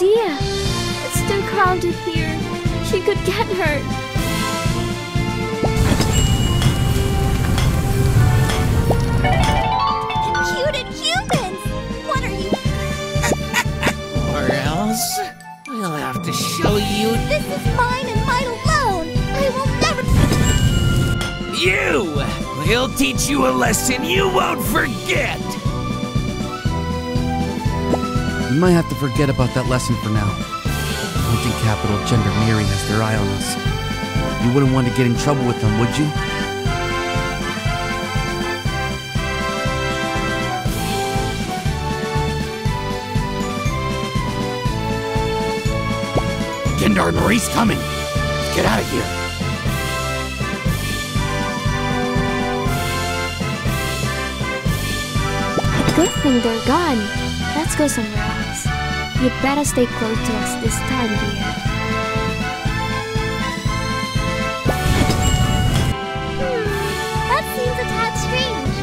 catch up to Dia. It's too crowded here. She could get hurt. Imputed humans! What are you? Or else, I'll have to show you This is mine and mine alone! I will never. you! He'll teach you a lesson you won't forget! Might have to forget about that lesson for now. Hunting capital Gendarmerie has their eye on us. You wouldn't want to get in trouble with them, would you? Gendarmerie's coming! Let's get out of here! Good thing they're gone. Let's go somewhere else. You better stay close to us this time, Dia. Hmm, that seems a tad strange.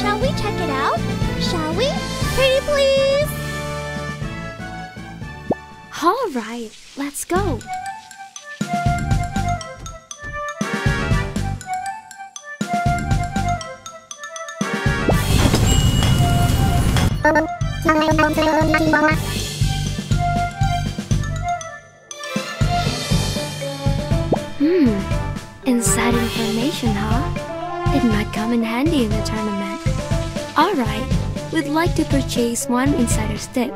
Shall we check it out? Shall we? Pretty please! All right, let's go. Inside information, huh? It might come in handy in the tournament. All right, we'd like to purchase one insider's tip.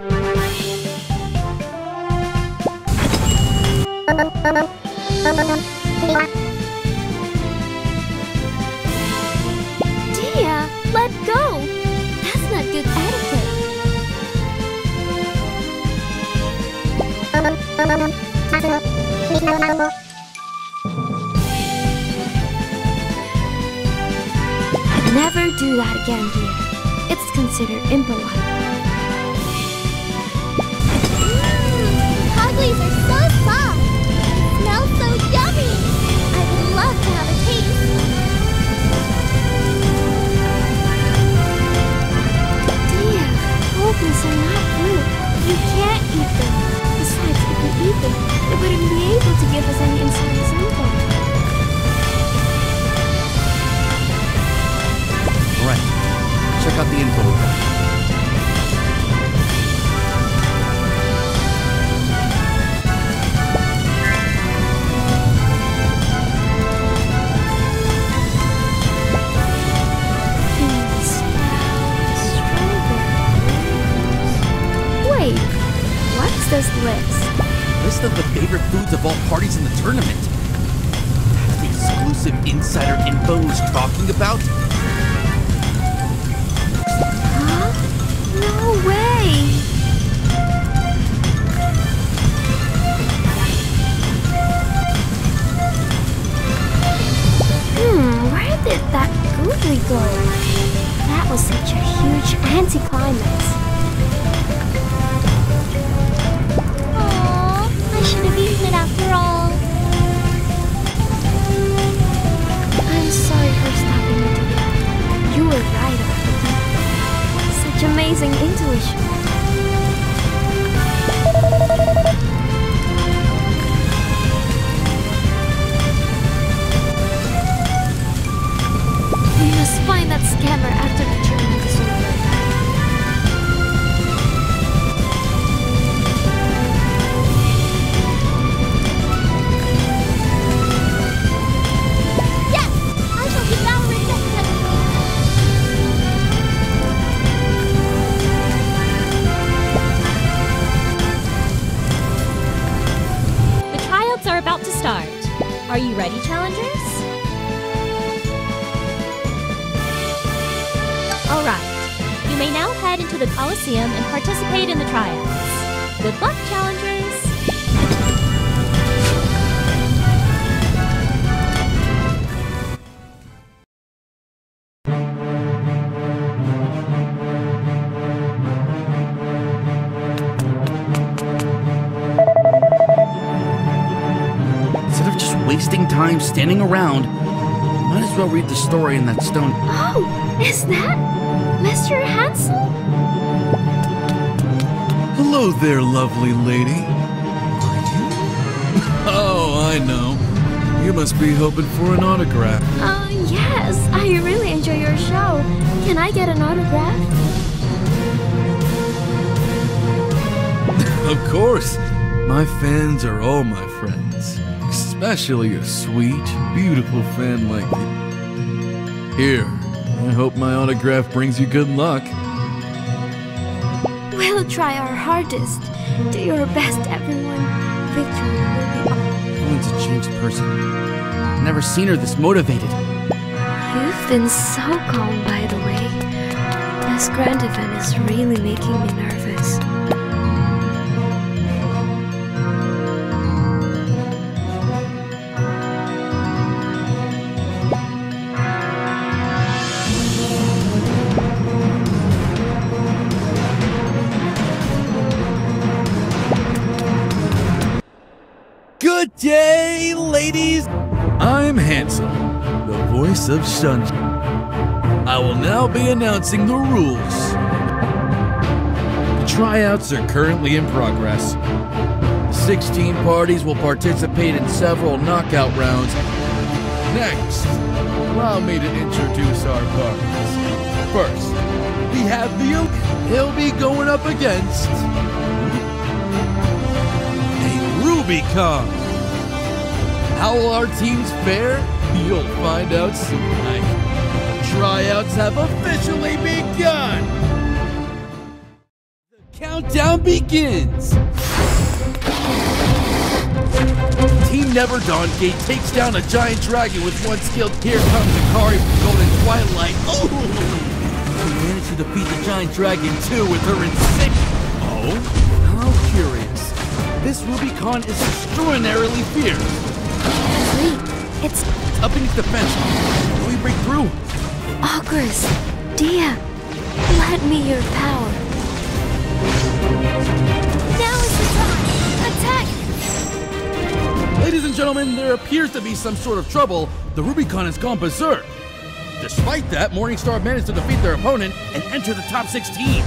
Dia, let go! That's not good etiquette. Never do that again, Dia. It's considered impolite. Coglies are so soft! Smell so yummy! I would love to have a taste. Dia, goblins are not fruit. You can't eat them. Besides, if we eat them, they wouldn't be able to give us any insider's out the info. we got. Wait, what's this list? List of the favorite foods of all parties in the tournament. That's the exclusive insider info is talking about? Googly go? That was such a huge anticlimax. Aww, I should have eaten it after all. I'm sorry for stopping you, You were right about the. Such amazing intuition. Standing around, might as well read the story in that stone. Oh, is that Mr. Hansel? Hello there, lovely lady. Oh, I know. You must be hoping for an autograph. Uh, yes, I really enjoy your show. Can I get an autograph? Of course. My fans are all my friends. Especially a sweet, beautiful fan like you. Here, I hope my autograph brings you good luck. We'll try our hardest. Do your best, everyone. Victory will be Evelyn's a changed person. I've Never seen her this motivated. You've been so calm, by the way. This grand event is really making me nervous. The voice of Sunshine. I will now be announcing the rules. The tryouts are currently in progress. The 16 parties will participate in several knockout rounds. Next, allow me to introduce our parties. First, we have the Oak. He'll be going up against a ruby Rubicon. How will our teams fare? You'll find out tonight. The tryouts have officially begun. The countdown begins. Team Never Dawn Gate takes down a giant dragon with one skill. Here comes Akari from Golden Twilight. Oh! She managed to defeat the giant dragon too with her insane. Oh? How curious. This Rubicon is extraordinarily fierce. Wait, it's Up in its defense. Can we break through? Ogres. Dia, let me your power. Now is the time! Attack! Ladies and gentlemen, there appears to be some sort of trouble. The Rubicon has gone berserk. Despite that, Morningstar managed to defeat their opponent and enter the top 16.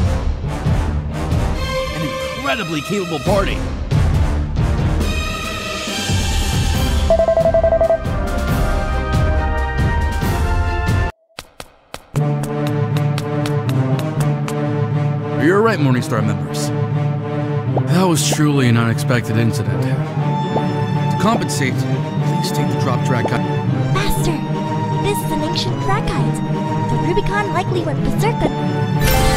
An incredibly capable party. Right, Morningstar members. That was truly an unexpected incident. To compensate, please take the drop track. Master! This is an ancient Krakite. The Rubicon likely went berserk.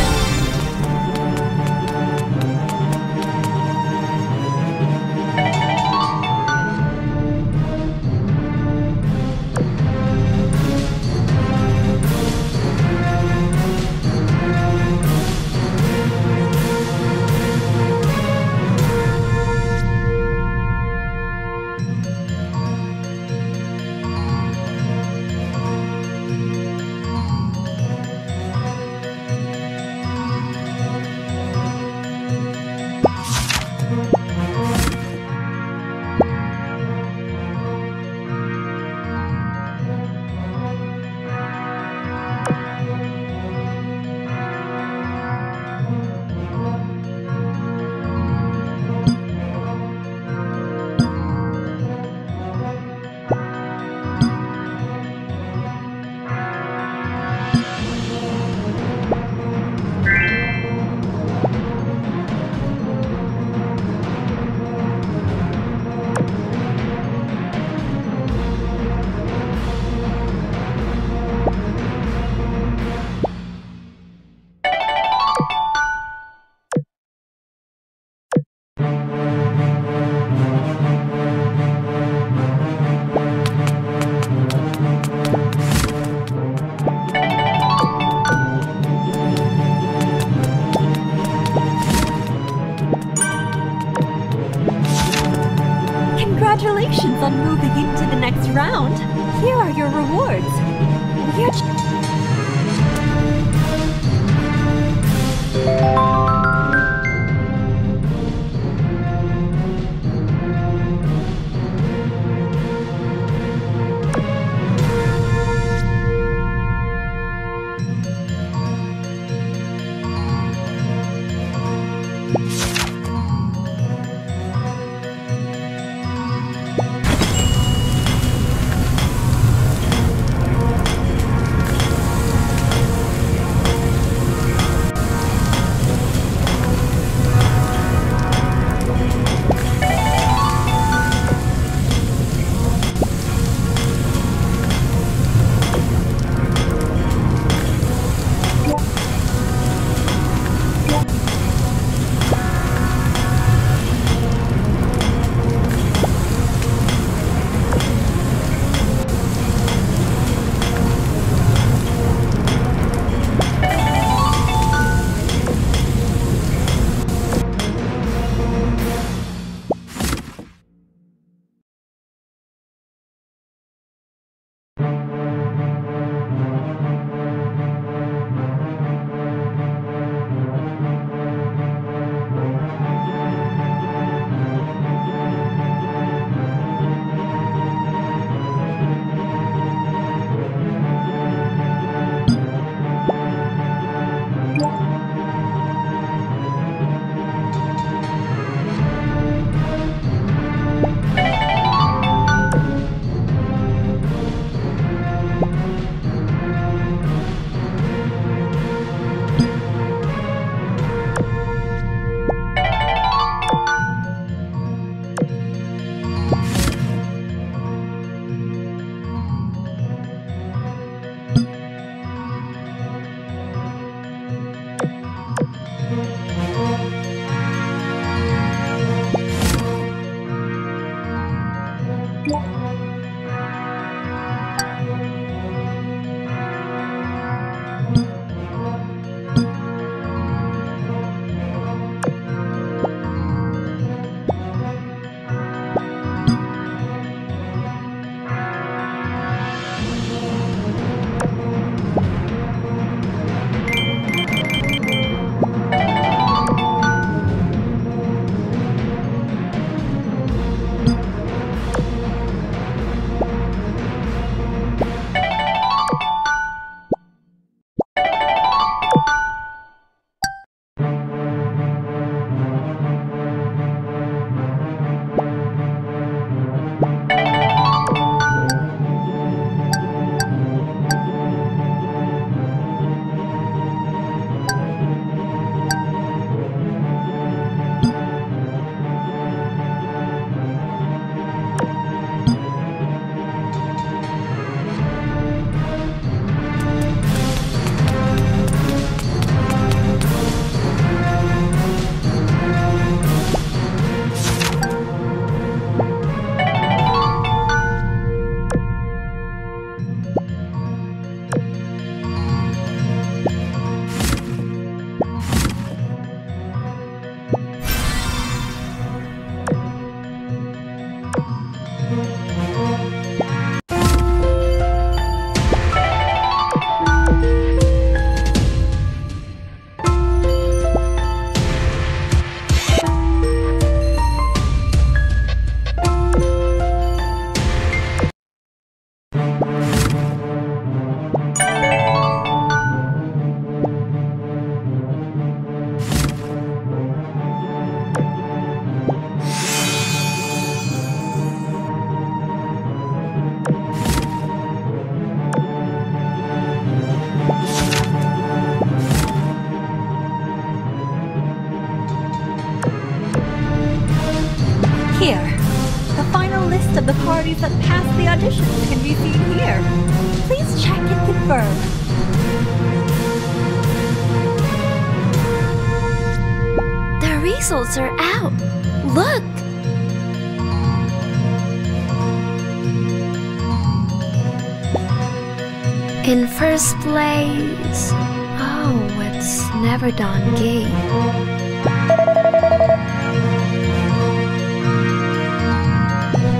In first place. Oh, it's Never Done Gate.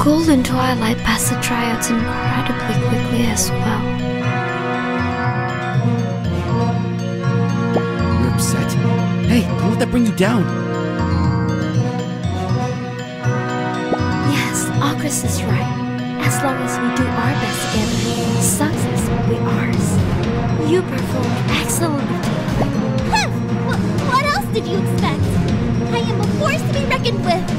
Golden Twilight passed the tryouts incredibly quickly as well. You're upset. Hey, don't let that bring you down. You performed excellently. What else did you expect? I am a force to be reckoned with.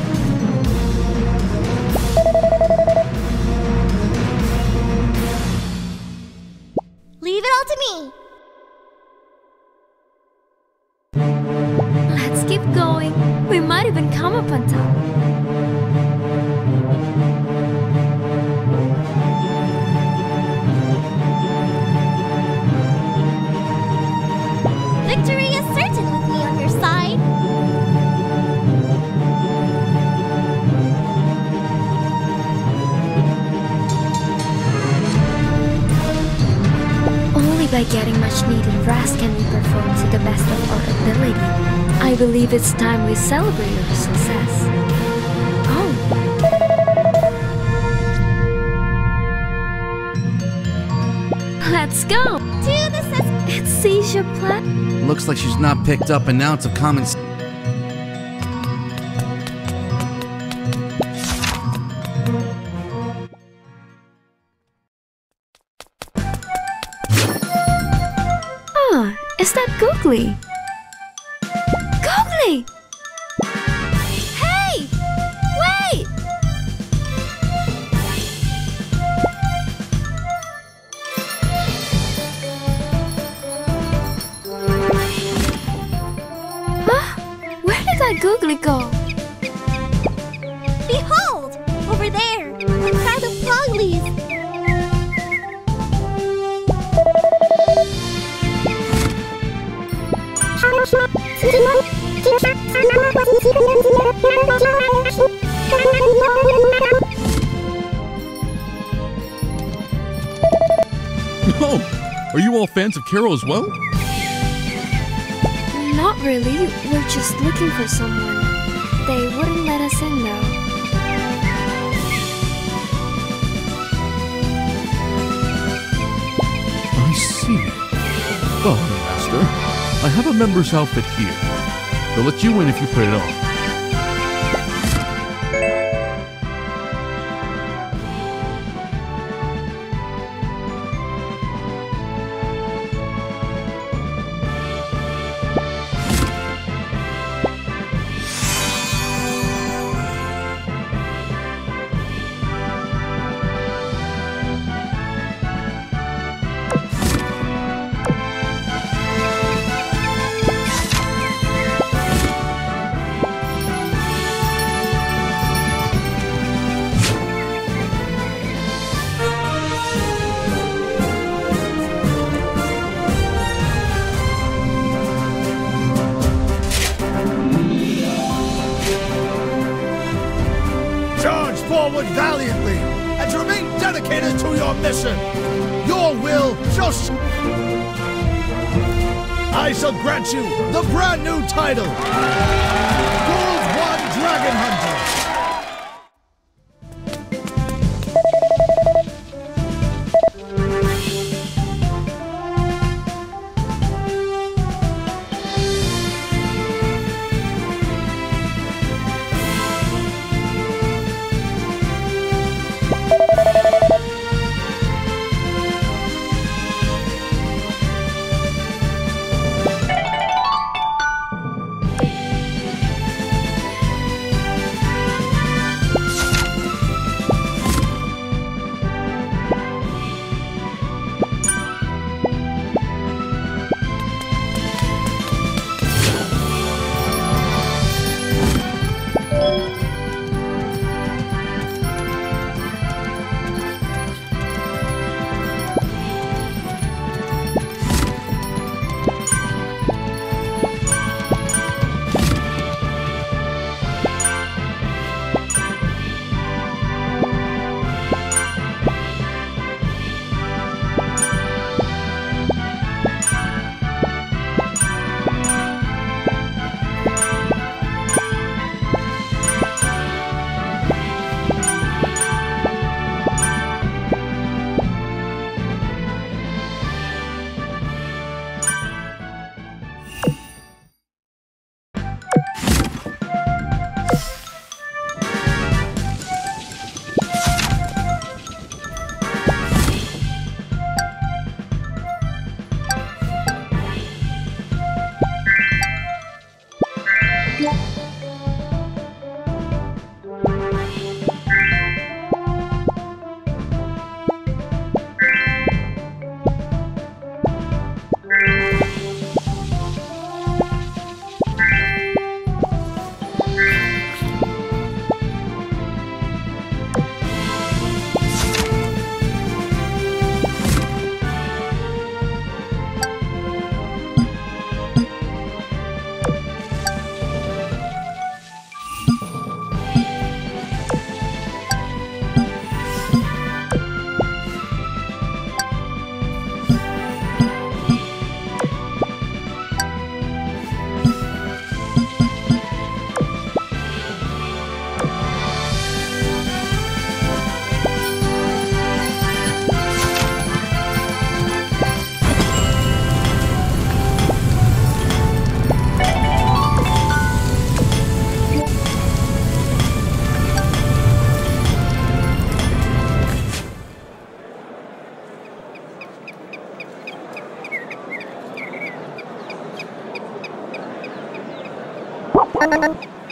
Time we celebrate our success. Oh. Let's go! To the sus- It's Seizure Plat. Looks like she's not picked up an ounce of common sense. Go Master. I have a member's outfit here. They'll let you in if you put it on.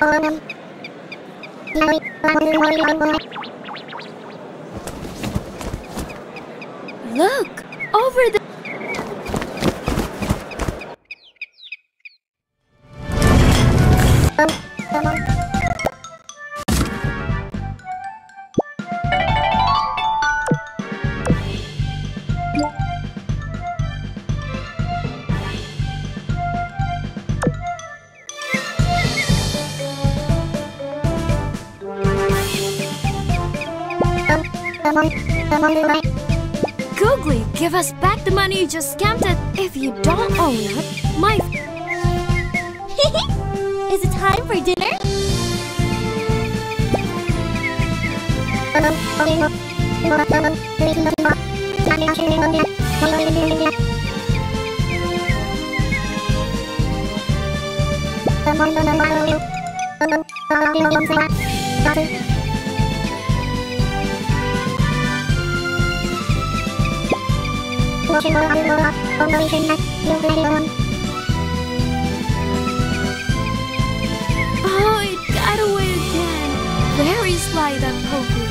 Thank you. Googly, give us back the money you just scammed it. If you don't own it, my... Is it time for dinner? Oh, it got away again. Very sly, that Pokey.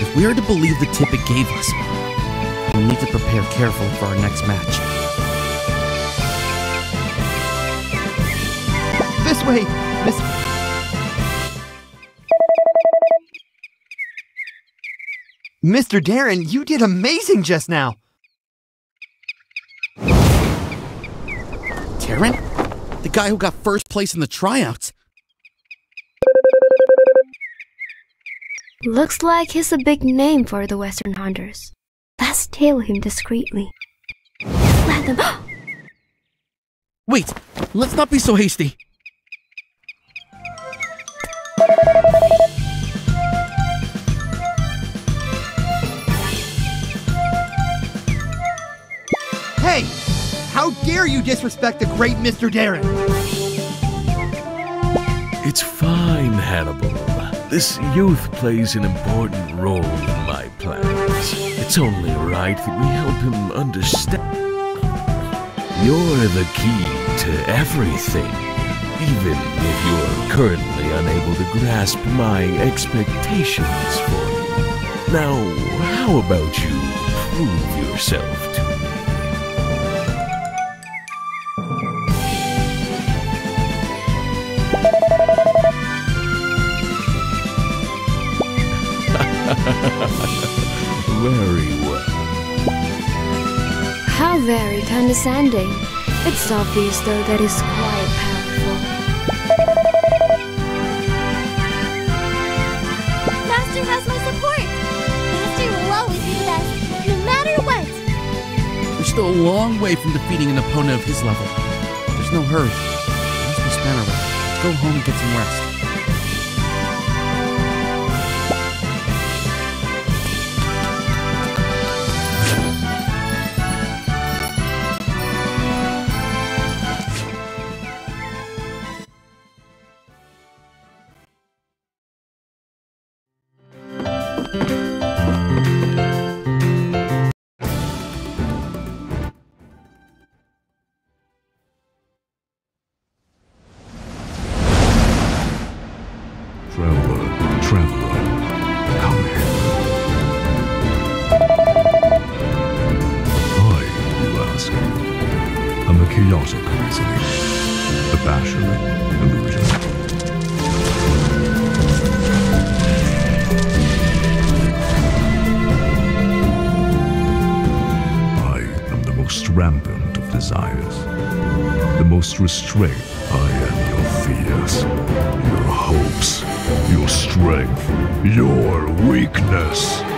If we are to believe the tip it gave us, we'll need to prepare carefully for our next match. This way, Mr. Darren, you did amazing just now. Taryn? The guy who got first place in the tryouts. Looks like he's a big name for the Western Hunters. Let's tail him discreetly. Let them. Wait, let's not be so hasty. Dare you disrespect the great Mr. Darren? It's fine, Hannibal. This youth plays an important role in my plans. It's only right that we help him understand. You're the key to everything, even if you're currently unable to grasp my expectations for you. Now, how about you prove yourself very condescending. It's obvious, though, that he's quite powerful. Master has my support. Master will always be the best, no matter what. We're still a long way from defeating an opponent of his level. There's no hurry. Where's Miss Banner? Let's go home and get some rest. Traveler, traveler, come here. I, you ask, am a chaotic reasoning, a passionate illusion. I am the most rampant of desires, the most restrained. I am your fears, your hopes, your strength, your weakness.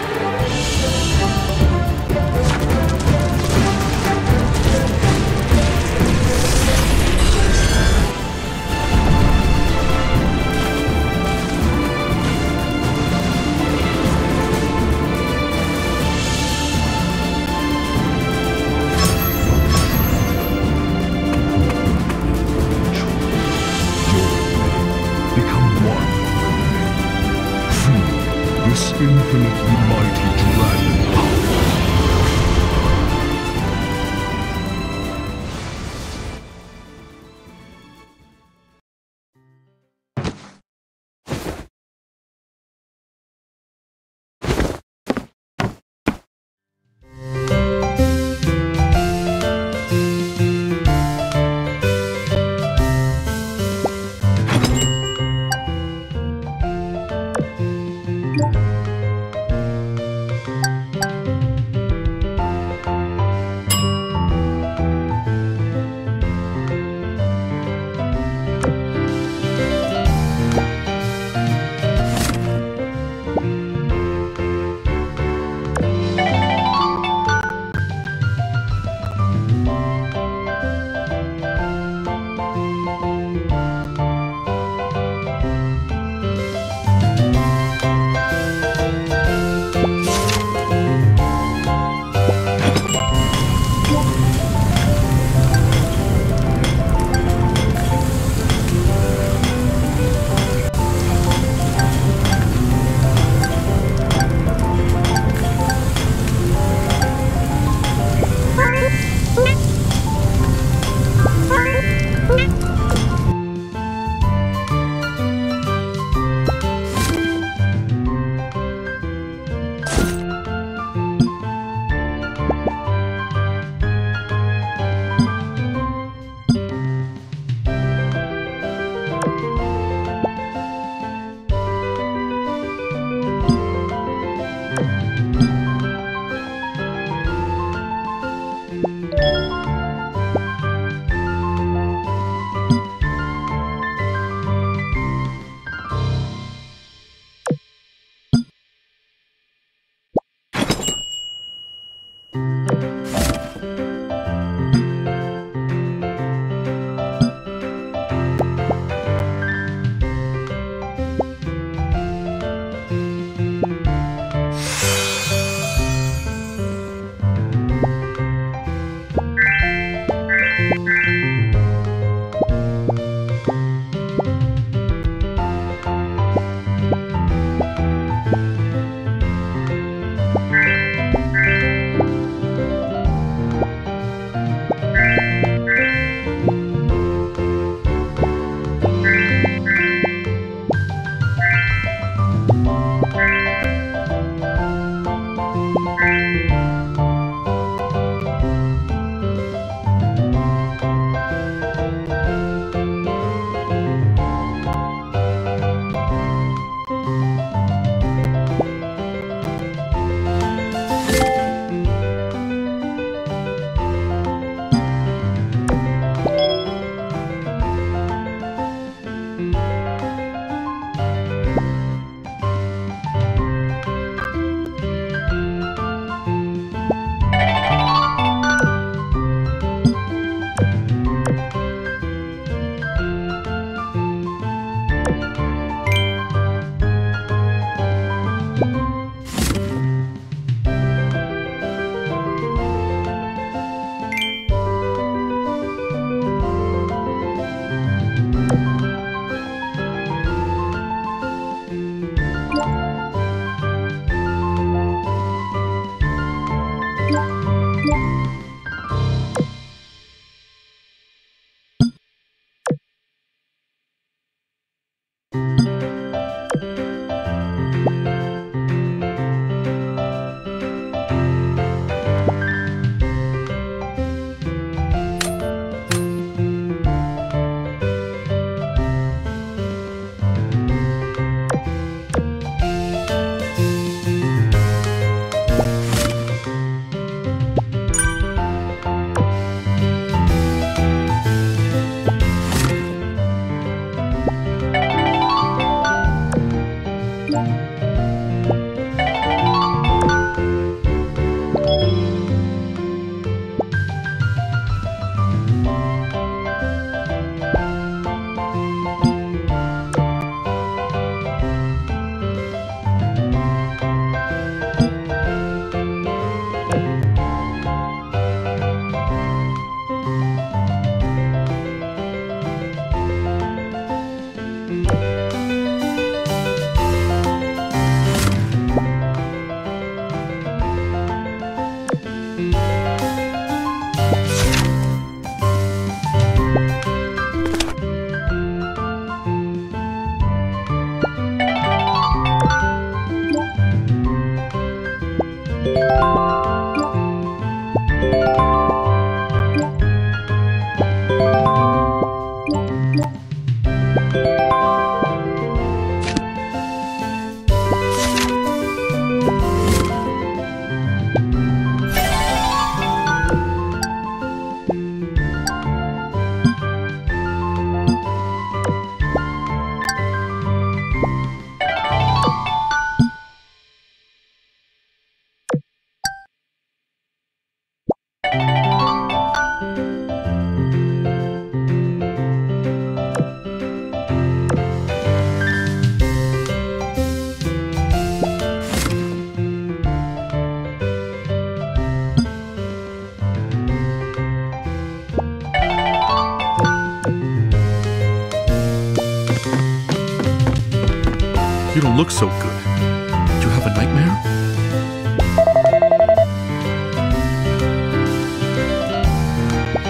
Look so good. Did you have a nightmare?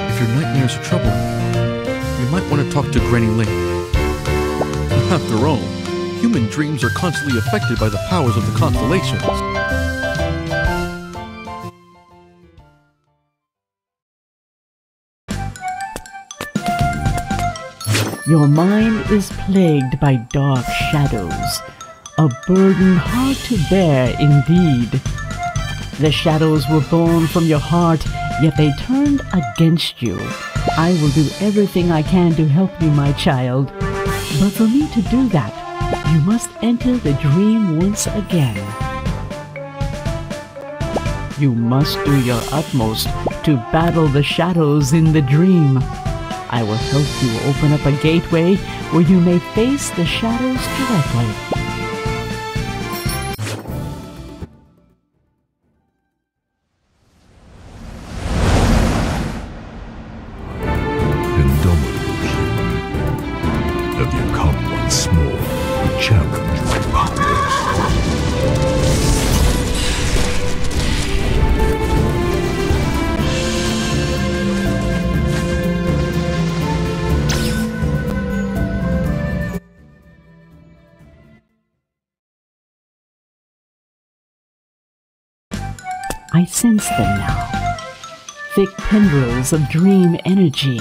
If your nightmares are troubling you, might want to talk to Granny Ling. After all, human dreams are constantly affected by the powers of the constellations. Your mind is plagued by dark shadows, a burden hard to bear indeed. The shadows were born from your heart, yet they turned against you. I will do everything I can to help you, my child. But for me to do that, you must enter the dream once again. You must do your utmost to battle the shadows in the dream. I will help you open up a gateway where you may face the shadows directly. I sense them now. Thick tendrils of dream energy.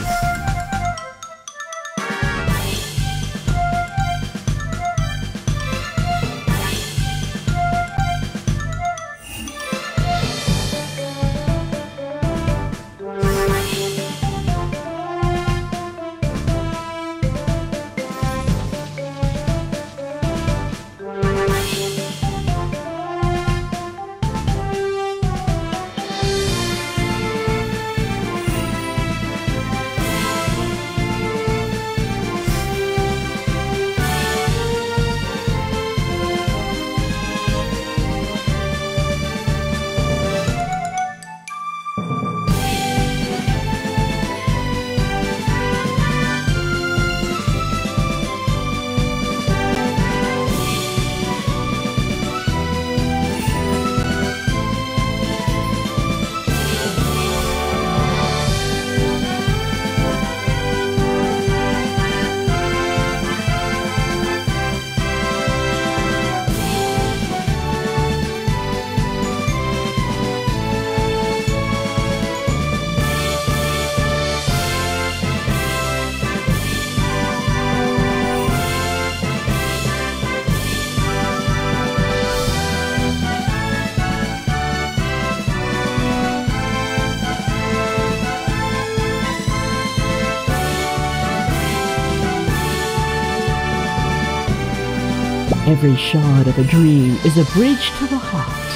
Every shard of a dream is a bridge to the heart.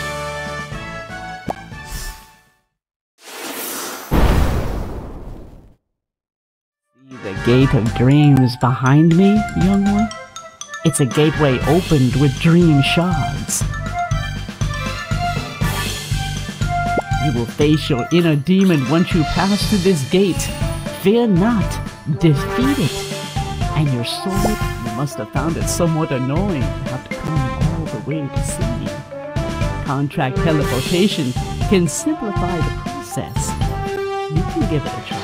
The gate of dreams behind me, young one? It's a gateway opened with dream shards. You will face your inner demon once you pass through this gate. Fear not, defeat it. And your soul, you must have found it somewhat annoying to see. Contract teleportation can simplify the process. You can give it a try.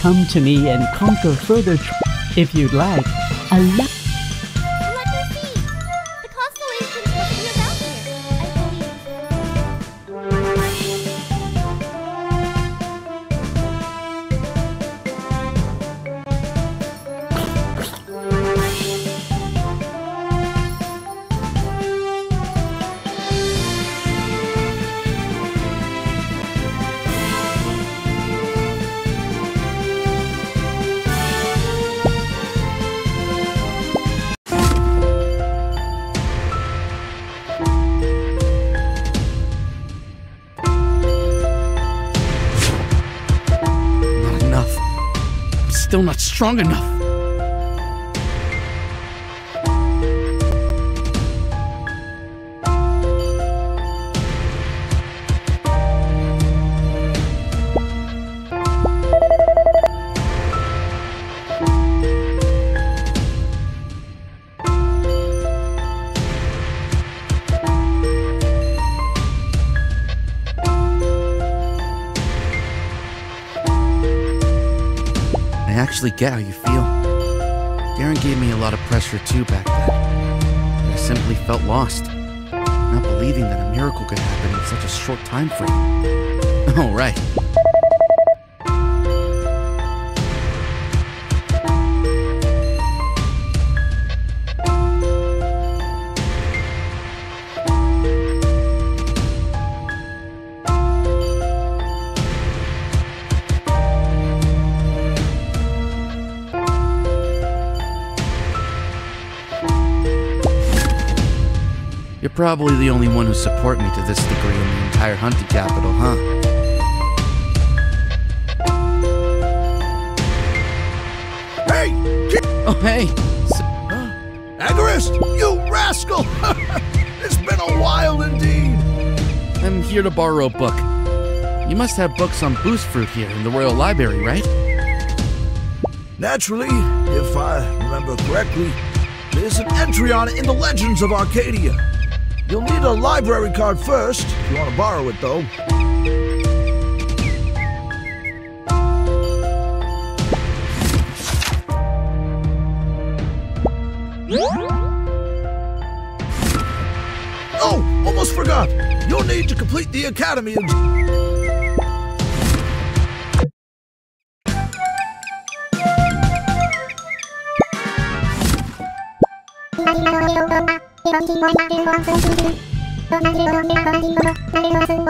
Come to me and conquer further if you'd like. Strong enough. Actually get how you feel. Darren gave me a lot of pressure too back then. I simply felt lost, not believing that a miracle could happen in such a short time frame. Oh, right. Probably the only one who support me to this degree in the entire hunting capital, huh? Hey! Oh, hey! Agarist, you rascal! it's been a while indeed. I'm here to borrow a book. You must have books on boost fruit here in the Royal Library, right? Naturally, if I remember correctly, there's an entry on it in the Legends of Arcadia. You'll need a library card first, if you want to borrow it though. Oh, almost forgot. You'll need to complete the Academy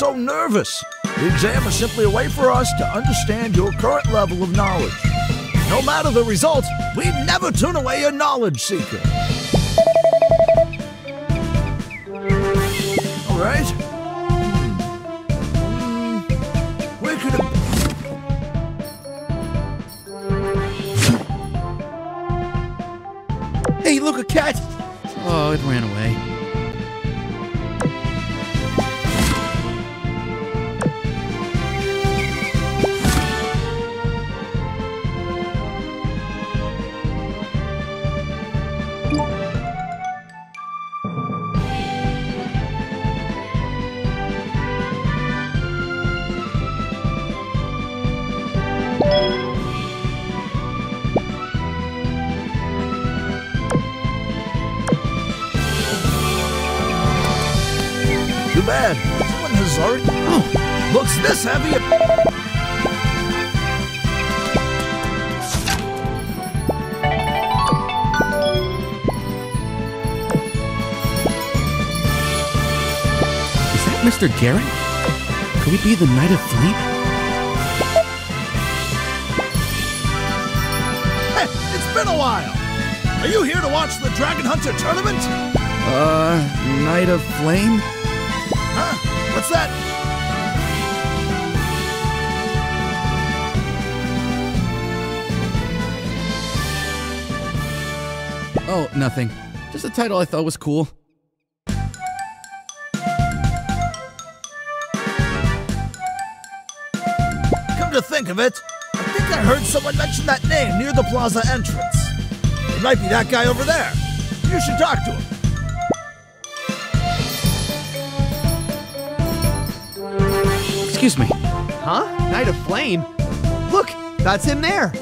so nervous. The exam is simply a way for us to understand your current level of knowledge. No matter the results, we never turn away a knowledge seeker. Mr. Garrett? Could we be the Knight of Flame? Hey, it's been a while. Are you here to watch the Dragon Hunter tournament? Uh, Knight of Flame? Huh? What's that? Oh, nothing. Just a title I thought was cool. Of it, I think I heard someone mention that name near the plaza entrance. It might be that guy over there. You should talk to him. Excuse me. Huh? Knight of Flame? Look, that's him there.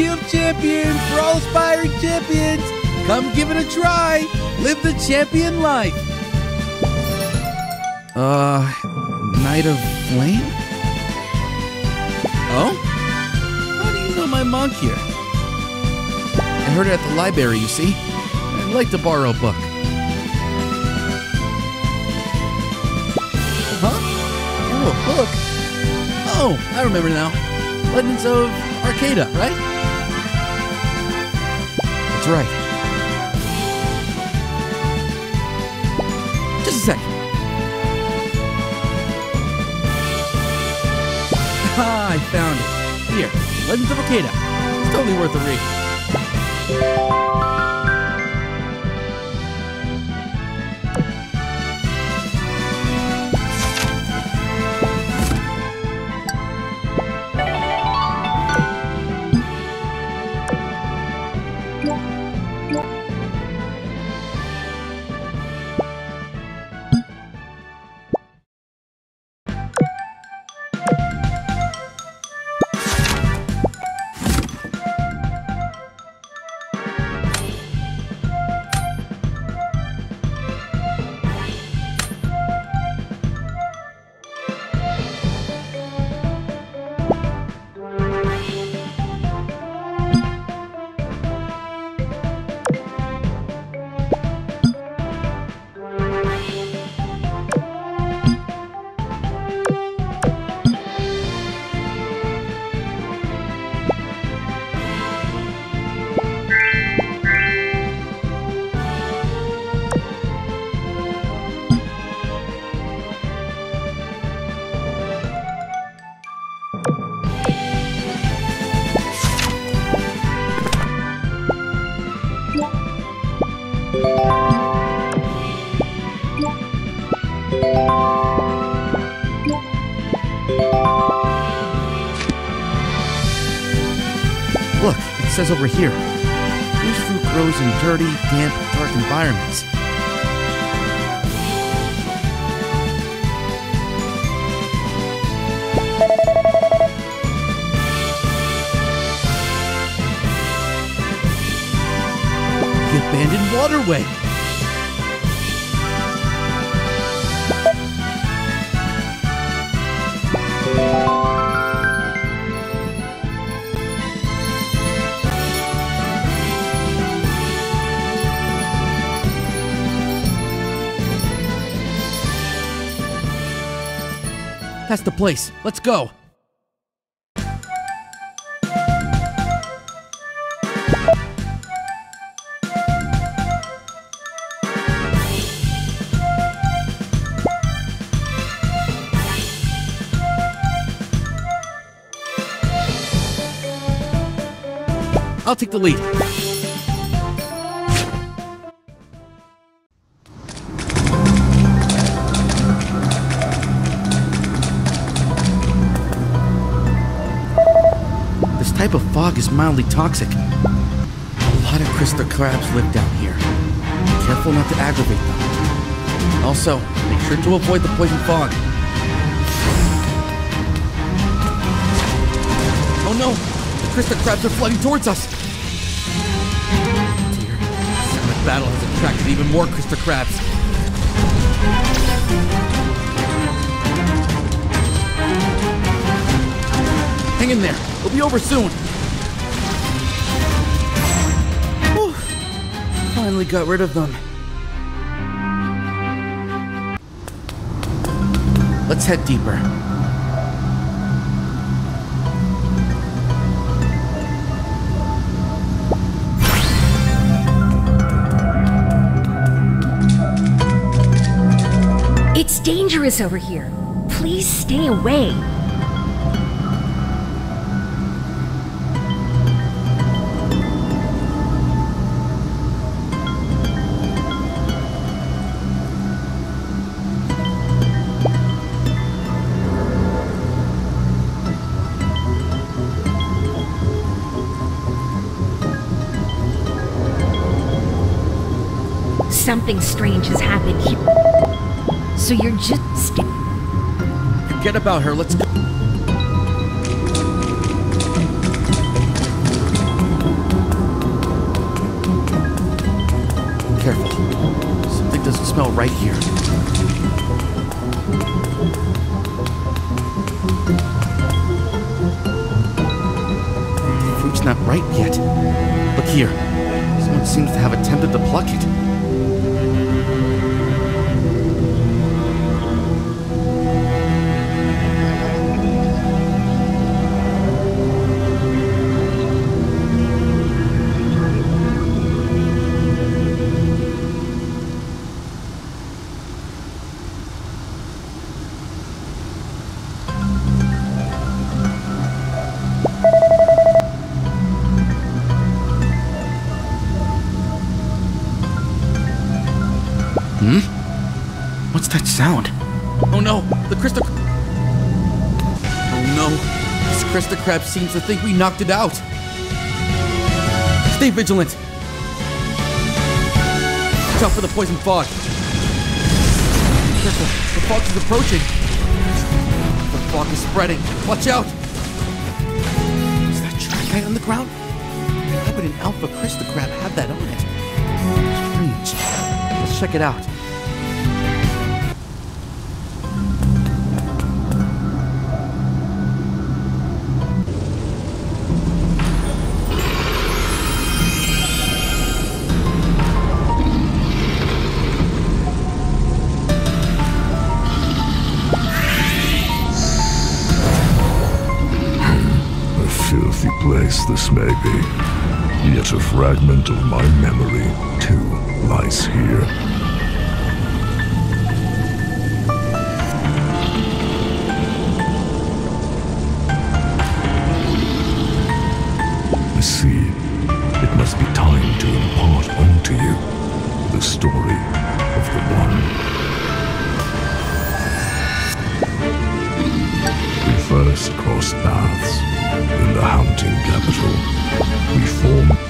Barbecue champion for all aspiring champions. Come give it a try. Live the champion life. Uh, Knight of Flame? Oh? How do you know my monk here? I heard it at the library, you see. I'd like to borrow a book. Huh? Oh, a book. Oh, I remember now. Legends of Arcada, right? That's right. Just a sec. Ah, I found it. Here, Legends of Arcada. It's totally worth a read. Says over here. Whose fruit grows in dirty, damp, dark environments? The abandoned waterway. That's the place. Let's go. I'll take the lead. Fog is mildly toxic. A lot of crystal crabs live down here. Be careful not to aggravate them. Also, make sure to avoid the poison fog. Oh no! The crystal crabs are flooding towards us! Dear, Silent Battle has attracted even more crystal crabs. Hang in there. It'll be over soon. Finally got rid of them. Let's head deeper. It's dangerous over here. Please stay away. Something strange has happened here. So you're just Forget about her. Let's go. Careful. Something doesn't smell right here. Fruit's not ripe yet. Look here. Someone seems to have attempted to pluck it. Sound? Oh no! The crystal. Oh no! This crystal crab seems to think we knocked it out. Stay vigilant. Watch out for the poison fog. Careful! The fog is approaching. The fog is spreading. Watch out! Is that trackite on the ground? How would an alpha crystal crab have that on it? Strange. Let's check it out. This may be. Yet a fragment of my memory, too, lies here. I see. It must be time to impart unto you the story of the One. We first crossed paths in capital. We formed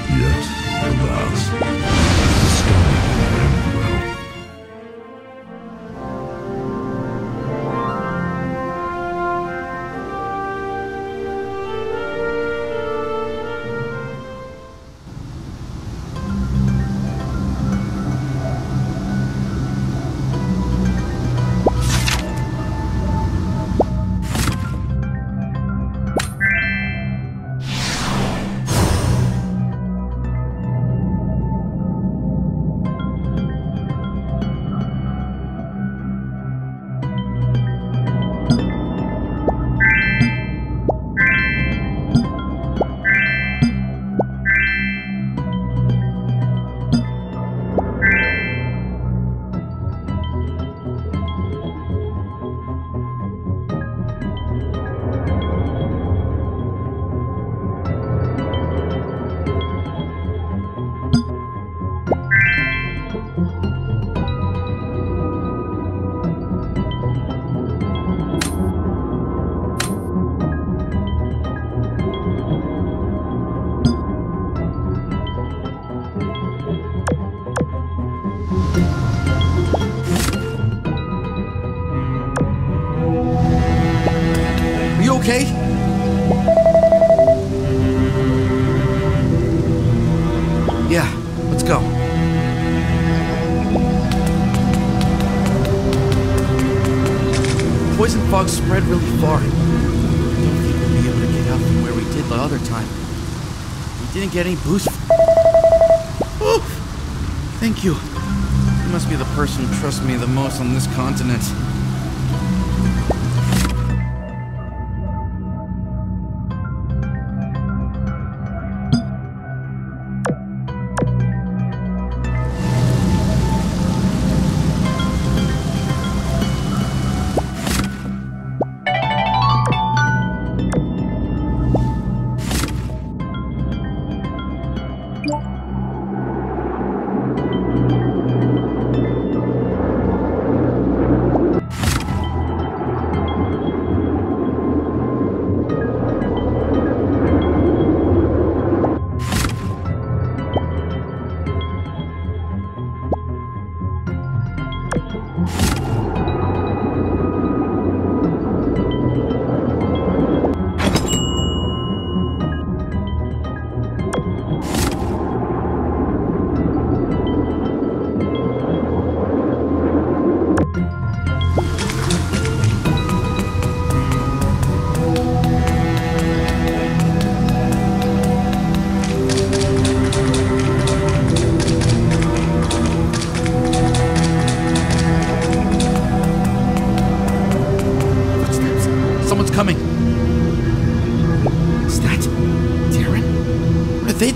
get any boost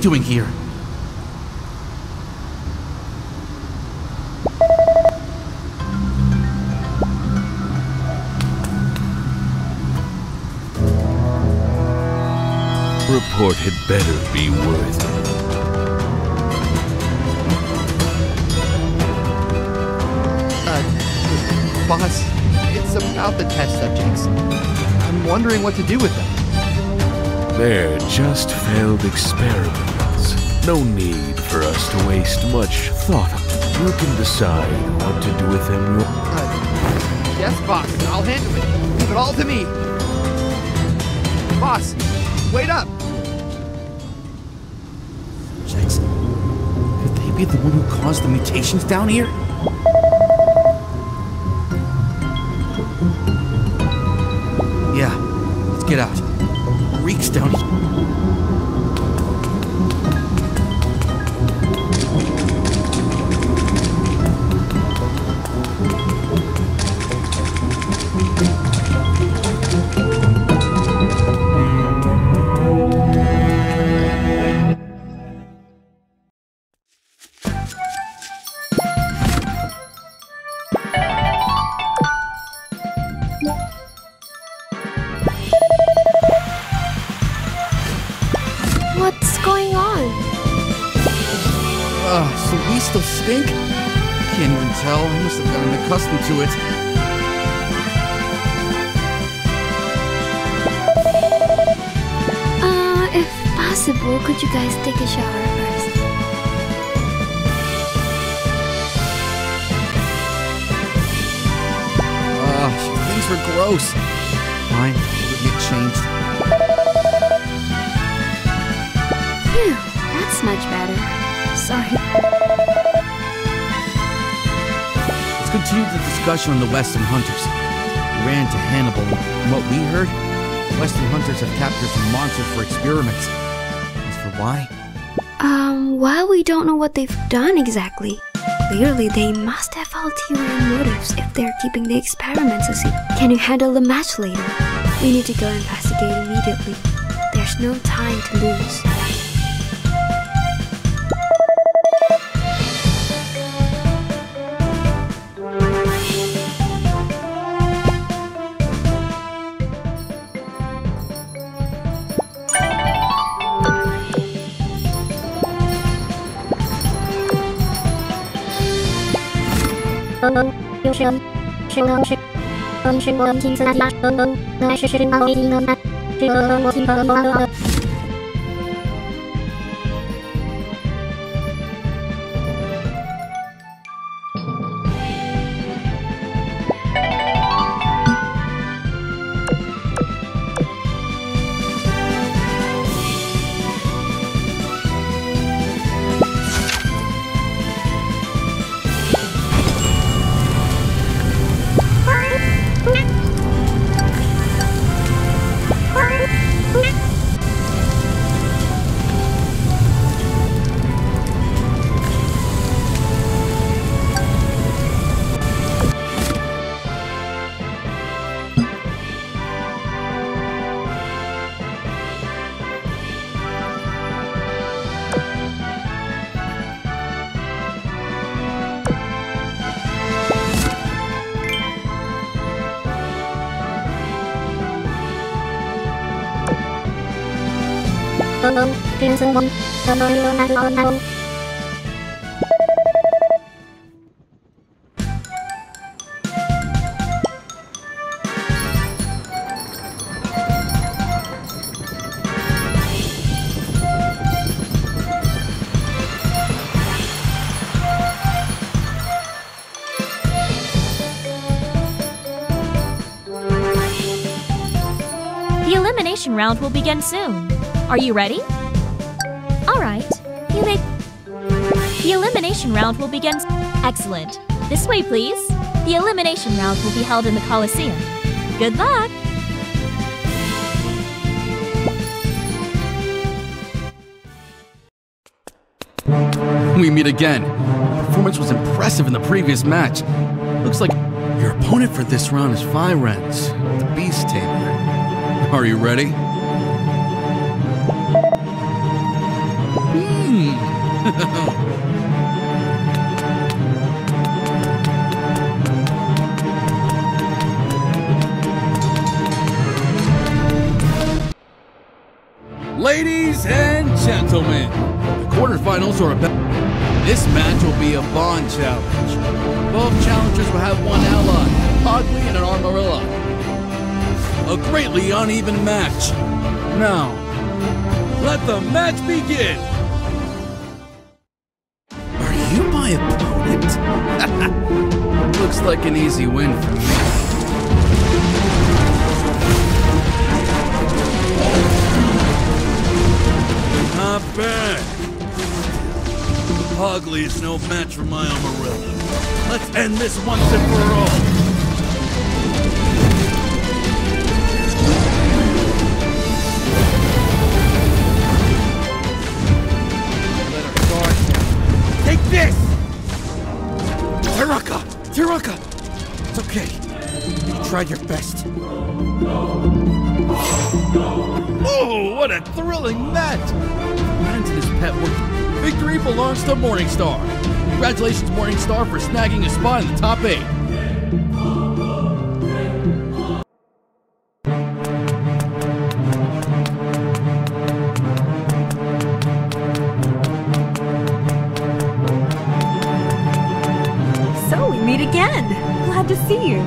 doing here? down here? information on the Western hunters. We ran to Hannibal, and what we heard, the Western hunters have captured some monsters for experiments. As for why? Um, well, we don't know what they've done exactly. Clearly, they must have ulterior motives if they're keeping the experiments a secret. Can you handle the match later? We need to go investigate immediately. There's no time to lose. 有什么？什是？嗯，是我亲自拉，那是是真的，我一定能。我听不懂，The elimination round will begin soon. Are you ready? Elimination round will begin. Excellent. This way, please. The elimination round will be held in the Coliseum. Good luck! We meet again. Performance was impressive in the previous match. Looks like your opponent for this round is Firens, the Beast Tamer. Are you ready? Hmm. Ladies and gentlemen, the quarterfinals are about. This match will be a bond challenge. Both challengers will have one ally, Ogly and an Armarilla. A greatly uneven match. Now, let the match begin. Are you my opponent? Looks like an easy win for me. Ugly is no match for my Amarilla. Let's end this once and for all. Take this! Taraka! Taraka! It's okay. You tried your best. Oh, what a thrilling match! Friends and his pet were. Victory belongs to Morningstar. Congratulations, Morningstar, for snagging a spot in the top eight. So we meet again. Glad to see you.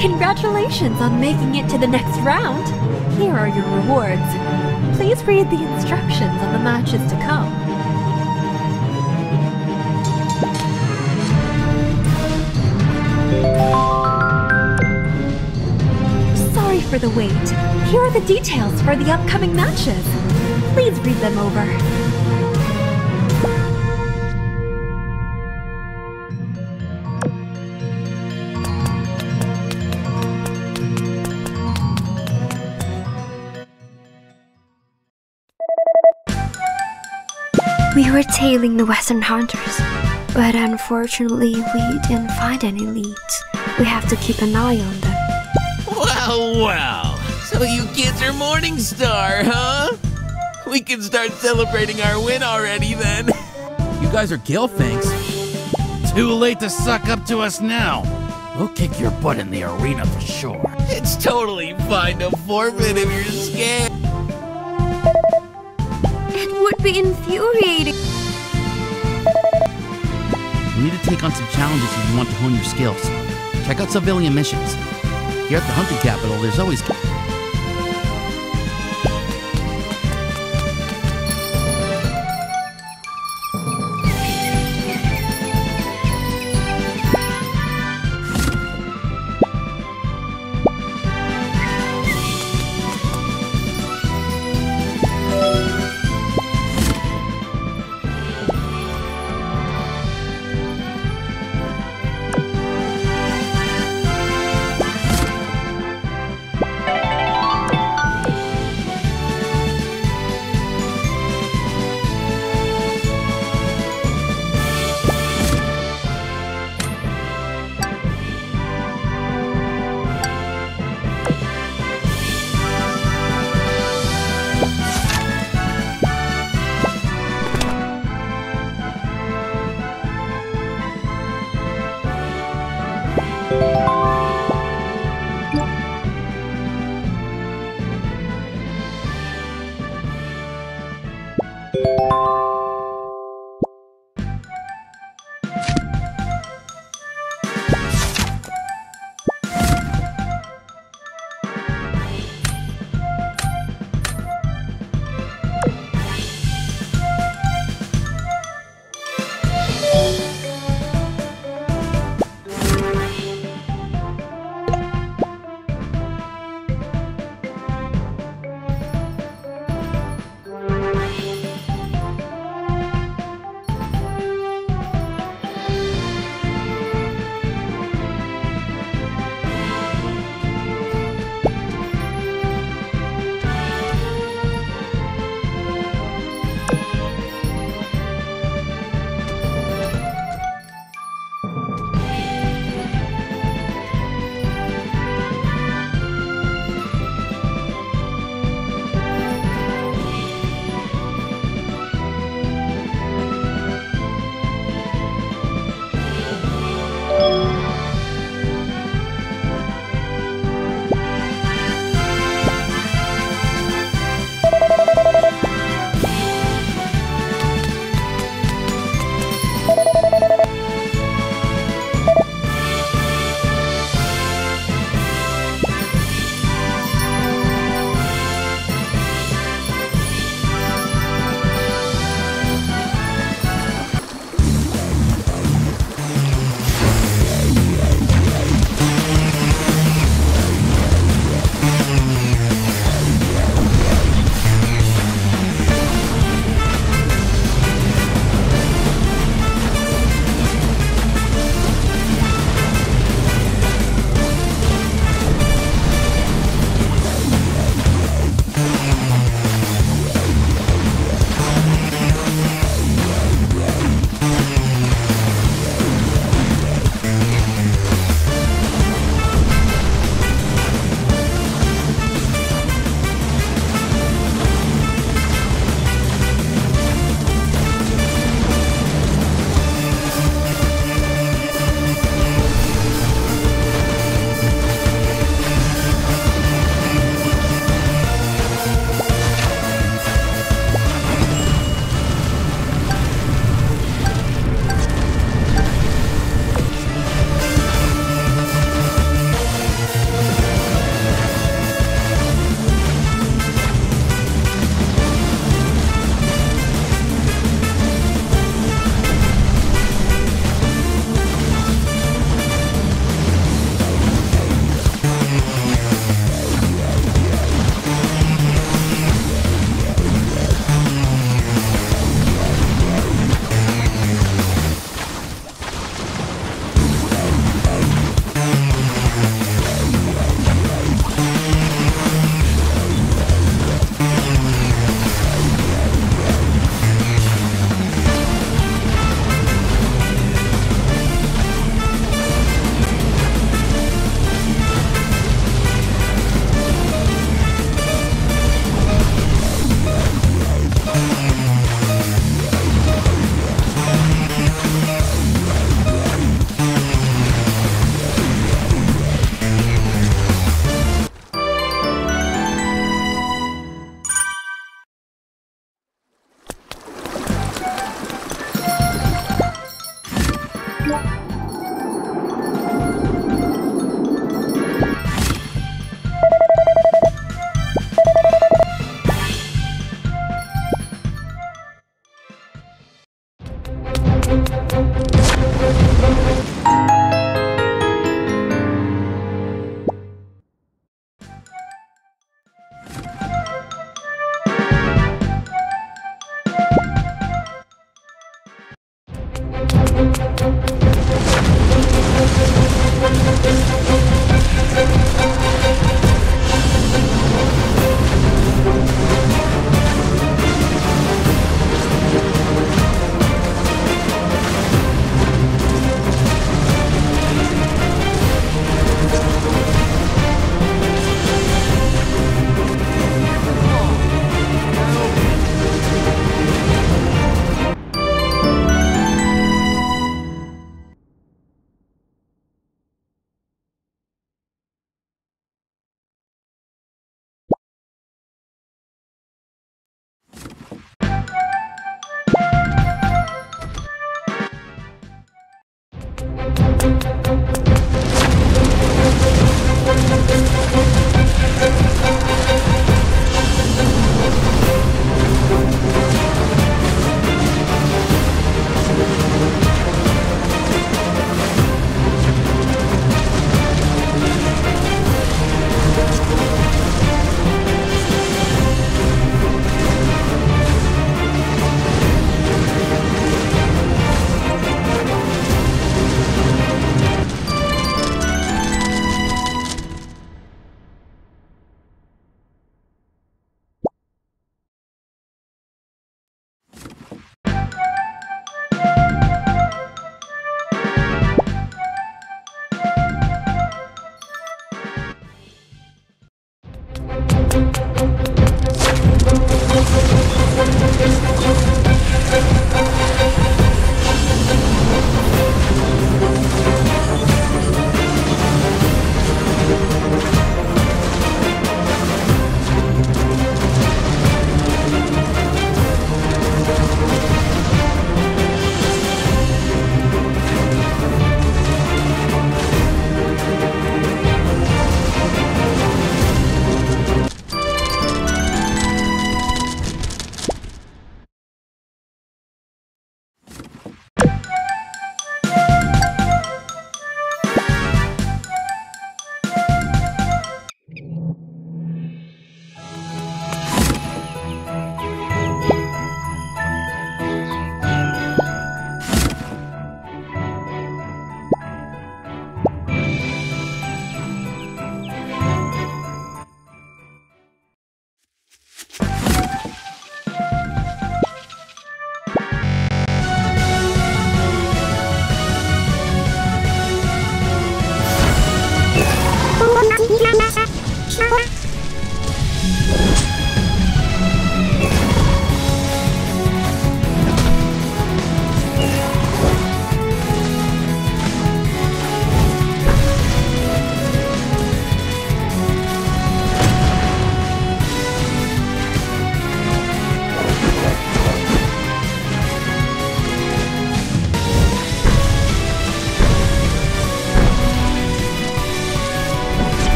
Congratulations on making it to the next round. Here are your rewards. Please read the instructions on the matches to come. For the wait. Here are the details for the upcoming matches. Please read them over. We were tailing the Western Hunters, but unfortunately we didn't find any leads. We have to keep an eye on them. Well, well. So you kids are Morningstar, huh? We can start celebrating our win already then. You guys are Gilfangs. Too late to suck up to us now. We'll kick your butt in the arena for sure. It's totally fine to forfeit if you're scared. It would be infuriating. You need to take on some challenges if you want to hone your skills. Check out civilian missions. Here at the hunting capital, there's always.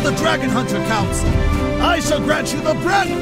Of the Dragon Hunter Council. I shall grant you the bread.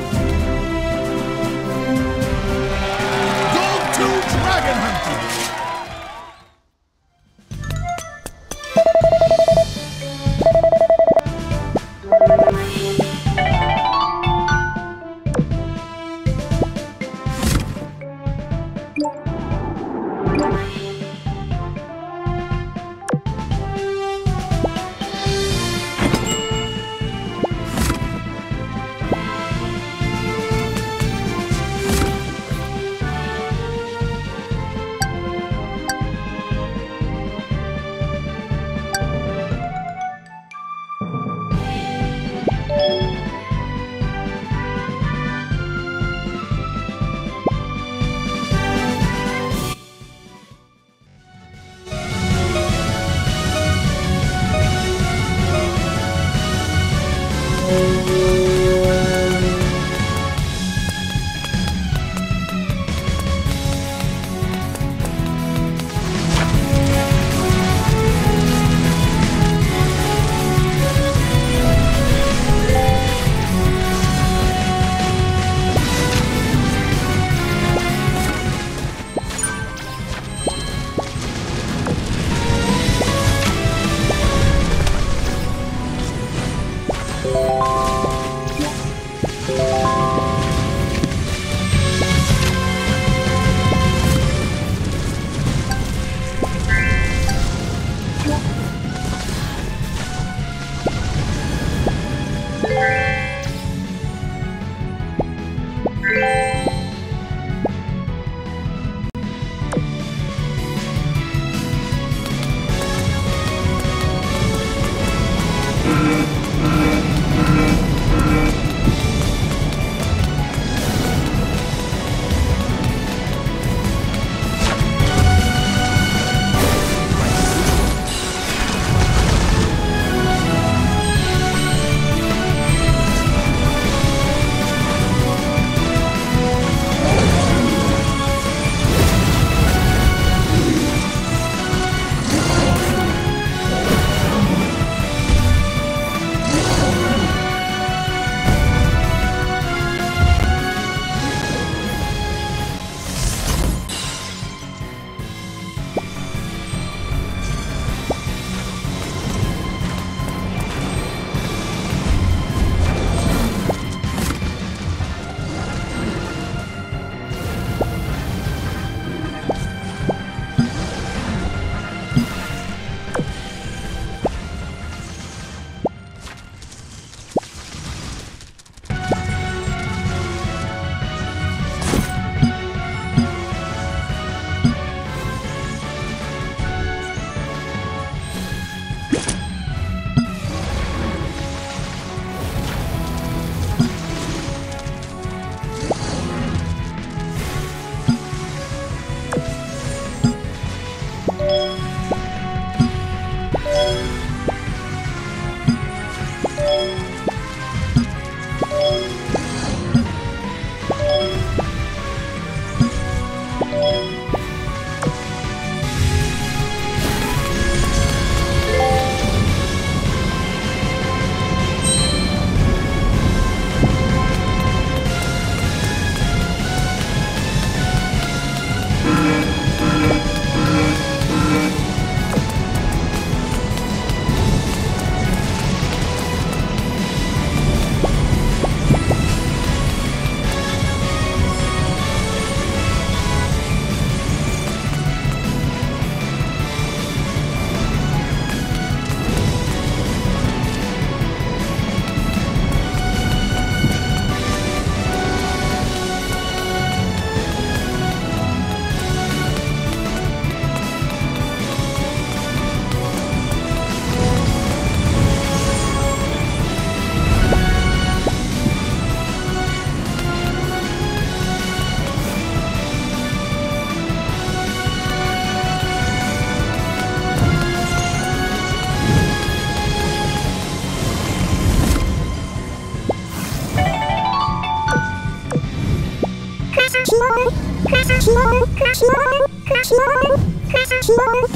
Pima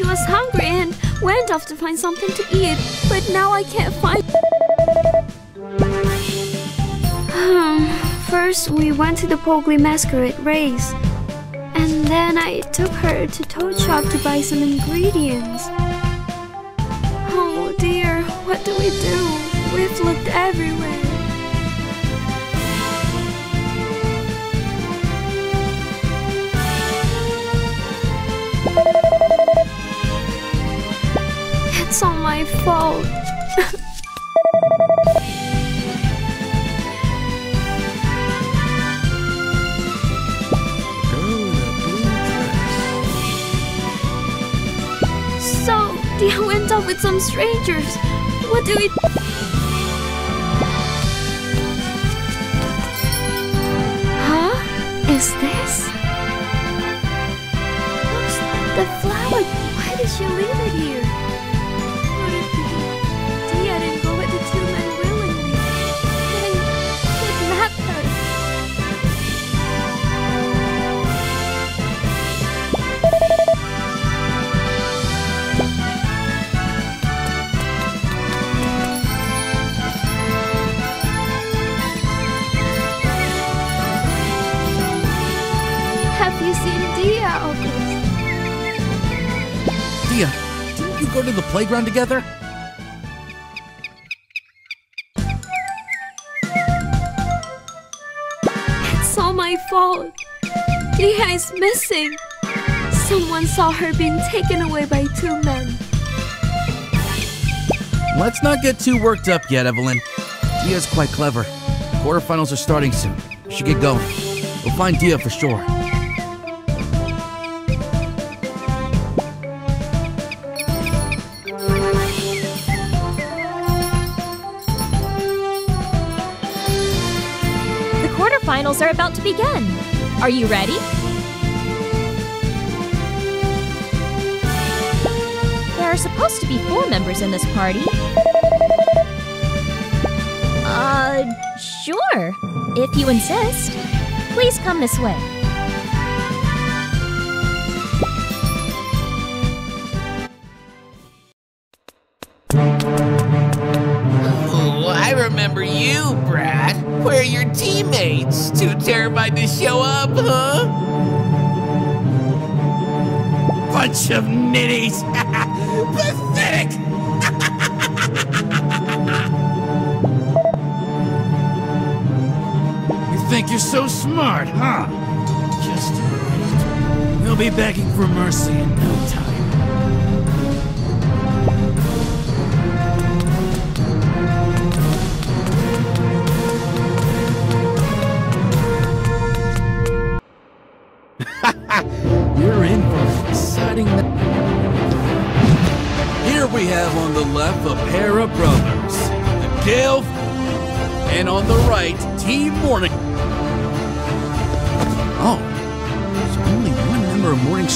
she was hungry and went off to find something to eat, but now I can't find. Um, first, we went to the Pogli Masquerade race, and then I took her to Toad Shop to buy some ingredients. Oh dear, what do we do? We've looked everywhere. My fault. So, Dia went off with some strangers. What do we... Huh? Is this? Looks like the flower. Why did she leave it to the playground together? It's all my fault. Dia is missing. Someone saw her being taken away by two men. Let's not get too worked up yet, Evelyn. Dia's quite clever. Quarterfinals are starting soon. We should get going. We'll find Dia for sure. Are about to begin. Are you ready? There are supposed to be four members in this party. Uh, sure. If you insist. Please come this way. Of ninnies! Pathetic! You think you're so smart, huh? Just wait. You'll be begging for mercy in no time.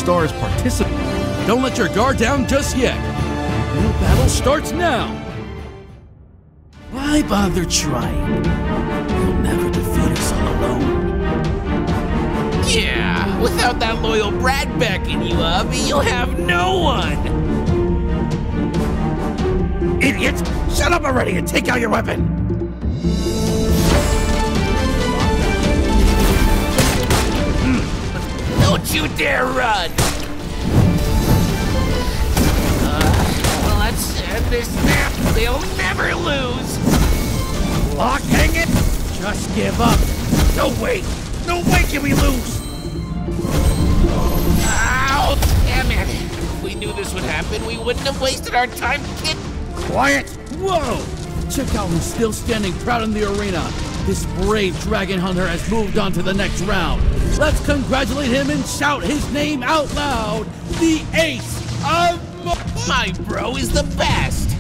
Member of Morning Star is participating. Don't let your guard down just yet. The real battle starts now. Why bother trying? You'll never defeat us all alone. Yeah, without that loyal Brad backing you up, you'll have no one! Idiots! Shut up already and take out your weapon! You dare run! Uh, well, let's end this snap. They'll never lose! Lock, hang it! Just give up! No way! No way can we lose! Ow! Damn it! If we knew this would happen, we wouldn't have wasted our time kid. Quiet! Whoa! Check out who's still standing proud in the arena. This brave dragon hunter has moved on to the next round. Let's congratulate him and shout his name out loud. The ace of My bro is the best!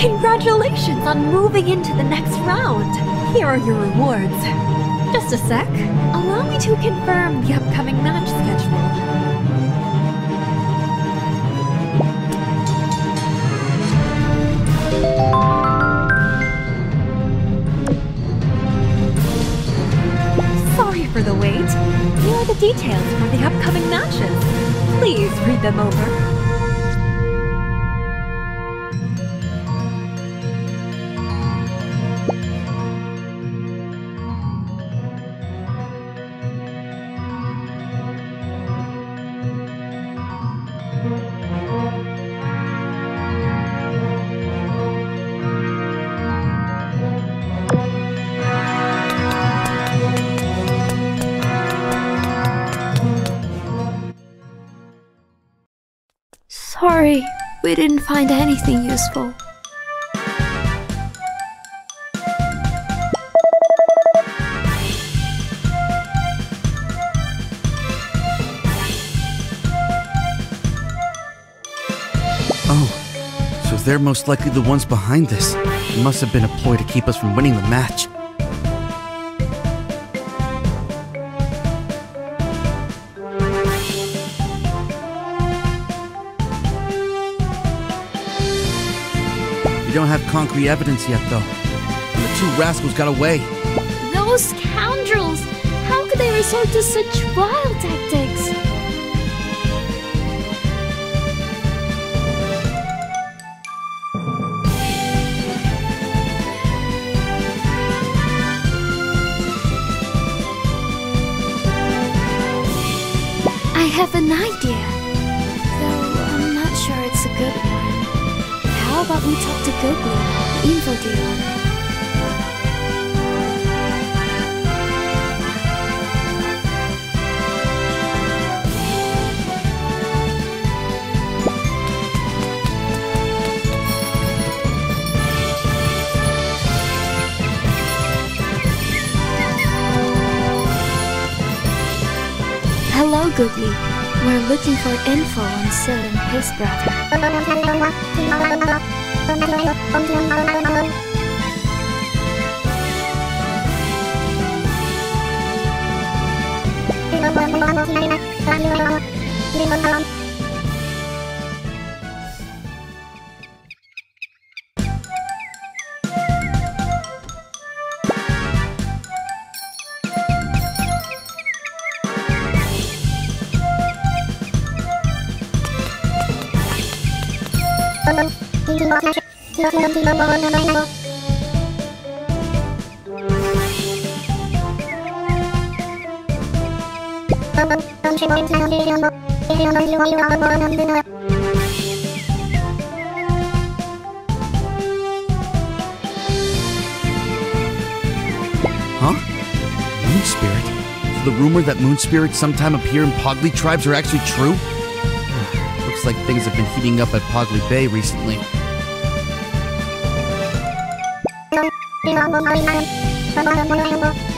Congratulations on moving into the next round. Here are your rewards. Just a sec. Allow me to confirm the upcoming match details for the upcoming matches. Please read them over. Sorry, we didn't find anything useful. Oh, so they're most likely the ones behind this. It must have been a ploy to keep us from winning the match. We don't have concrete evidence yet, though. And the two rascals got away. Those scoundrels! How could they resort to such vile tactics? I have an idea. We talk to Googly, the info dealer? Hello, Googly. We're looking for info on Sid and his brother. 만들어 요. 엄지는 바로바로 바 로. 일본 보안 보안 보안 보안 보안 보안 보안 보안 보안 Huh? Moon Spirit? So the rumor that Moon Spirits sometime appear in Pogli tribes are actually true? Looks like things have been heating up at Pogli Bay recently. っては思い。の名。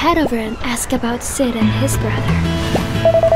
Head over and ask about Sid and his brother.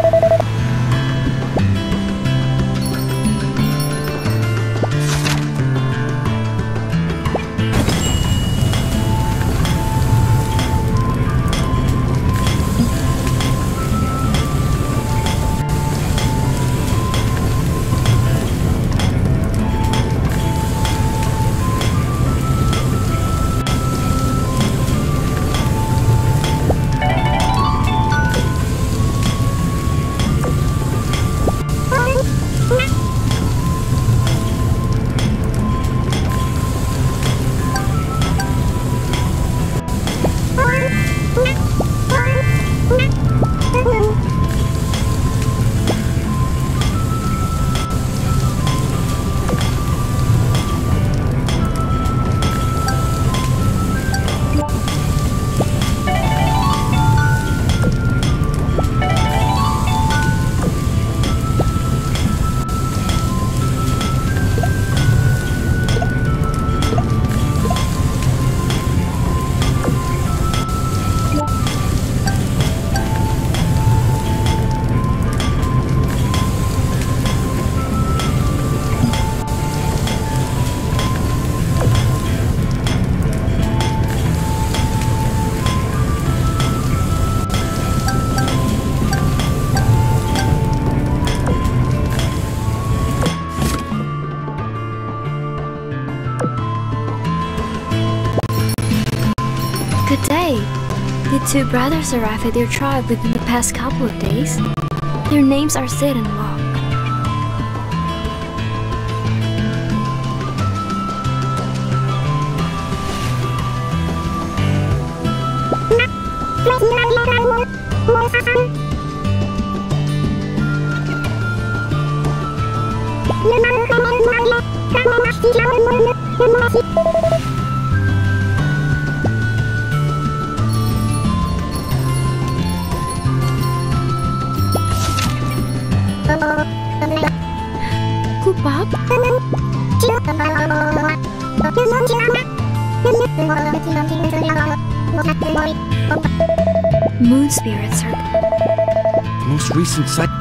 Two brothers arrived at your tribe within the past couple of days. Their names are Sid and. The most recent sight.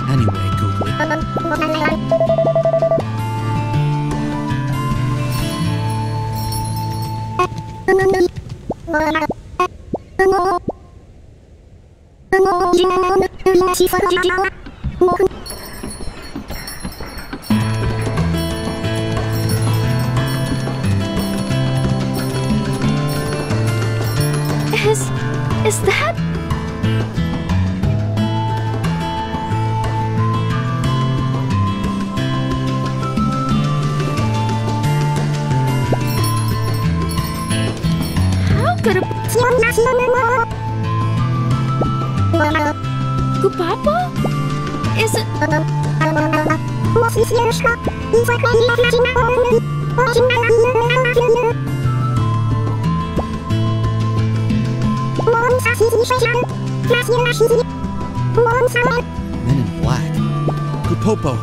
Kupopo,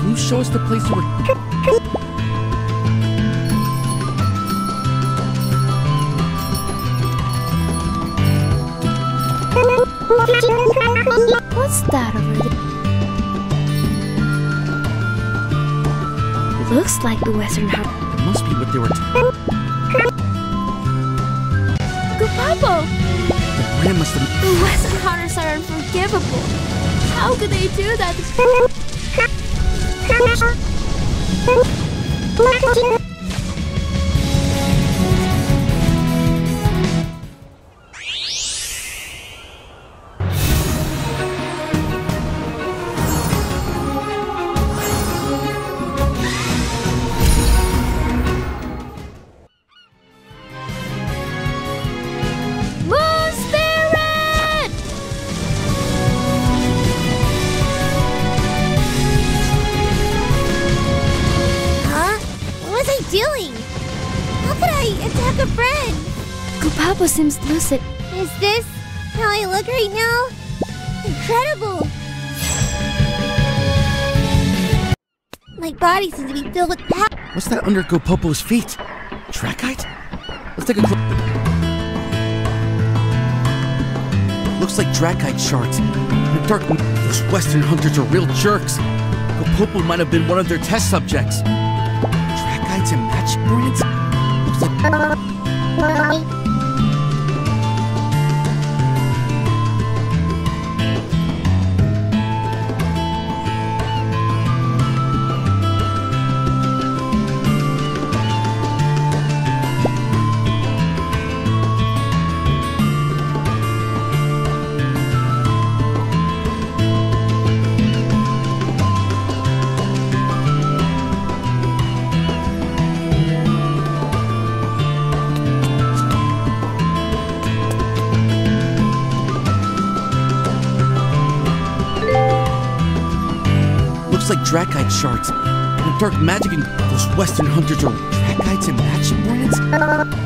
can you show us the place you were. What's that over there? Looks like the Western Harbor. It must be what they were. Gupapo! the brand must have. The Western hunters are unforgivable. How could they do that? トラク What's that under Gopopo's feet? Dracite? Let's take a look. Looks like Dracite shards. The dark, those Western hunters are real jerks. Popo might have been one of their test subjects. Dracites and magic brands? Looks Dracite shards. The dark magic and those Western hunters are Dracites and magic brands?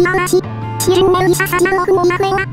ならし、しえんめささなのふもなめが、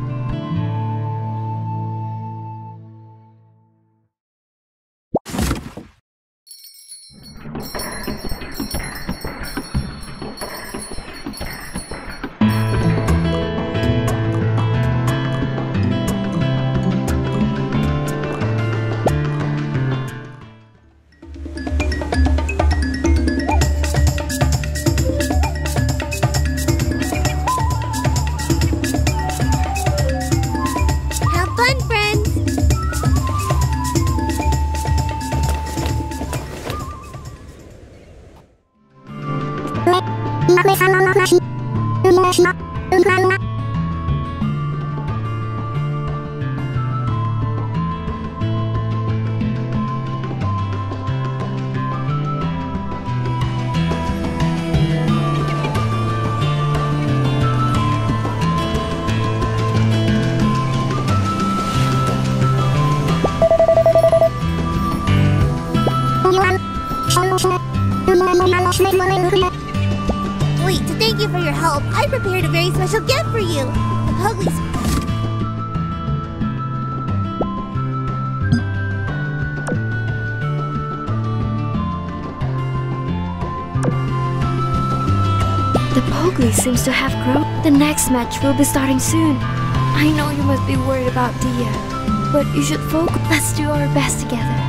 The next match will be starting soon. I know you must be worried about Dia, but you should focus. Let's do our best together.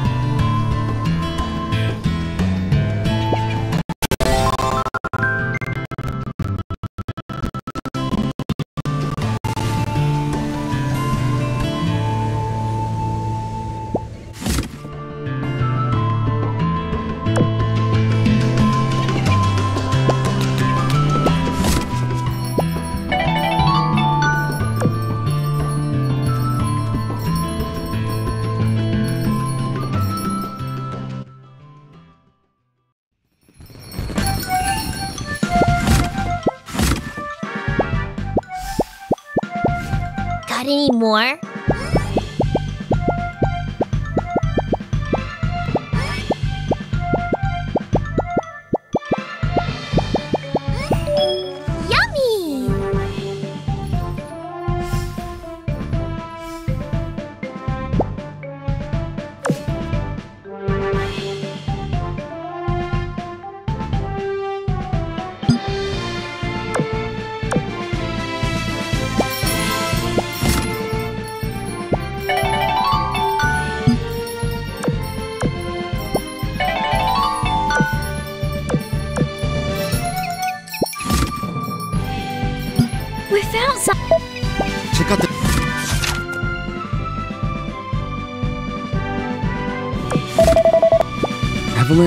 More?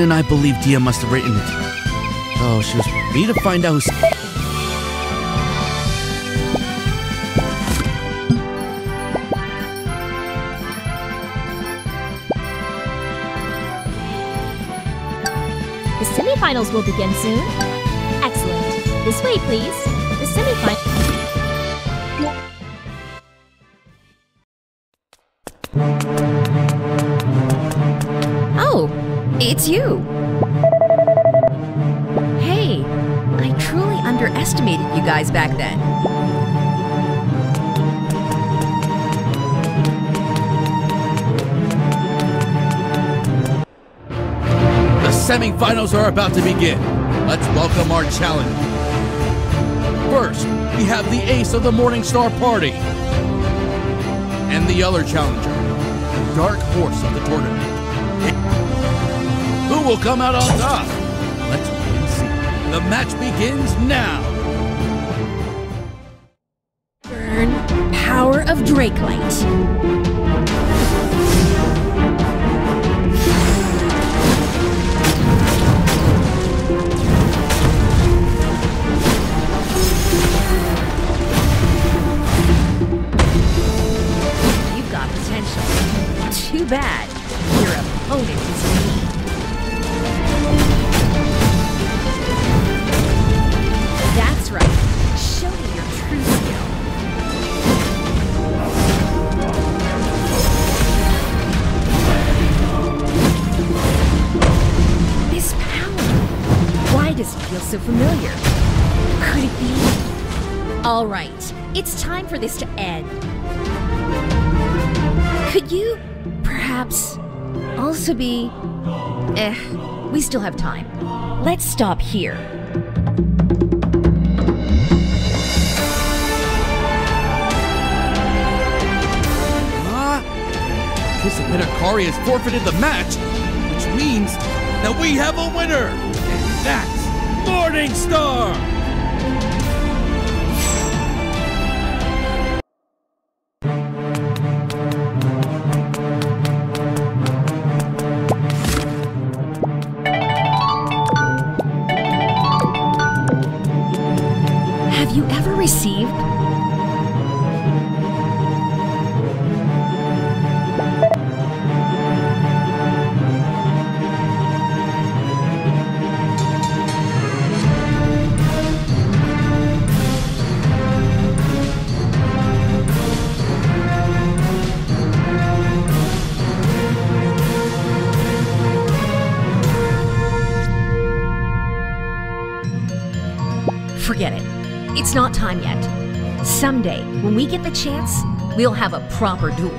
Evelyn, I believe Dia must have written it. Oh, she was me to find out who's. The semifinals will begin soon. Excellent. This way, please. The semifinals. Semifinals are about to begin. Let's welcome our challenger. First, we have the ace of the Morning Star Party. And the other challenger, the dark horse of the tournament. Who will come out on top? Let's wait and see. The match begins now. Burn Power of Drakelite. Bad. Your opponent is me. That's right. Show me your true skill. This power. Why does it feel so familiar? Could it be? All right, it's time for this to end. Could you, perhaps, also be. Eh, we still have time. Let's stop here. Huh? Participant Akari has forfeited the match, which means that we have a winner, and that's Morning we'll have a proper duel.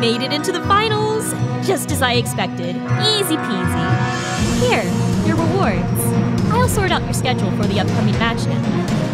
Made it into the finals! Just as I expected. Schedule for the upcoming match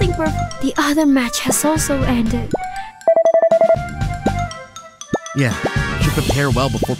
amazing perf- The other match has also ended. Yeah, should prepare well before.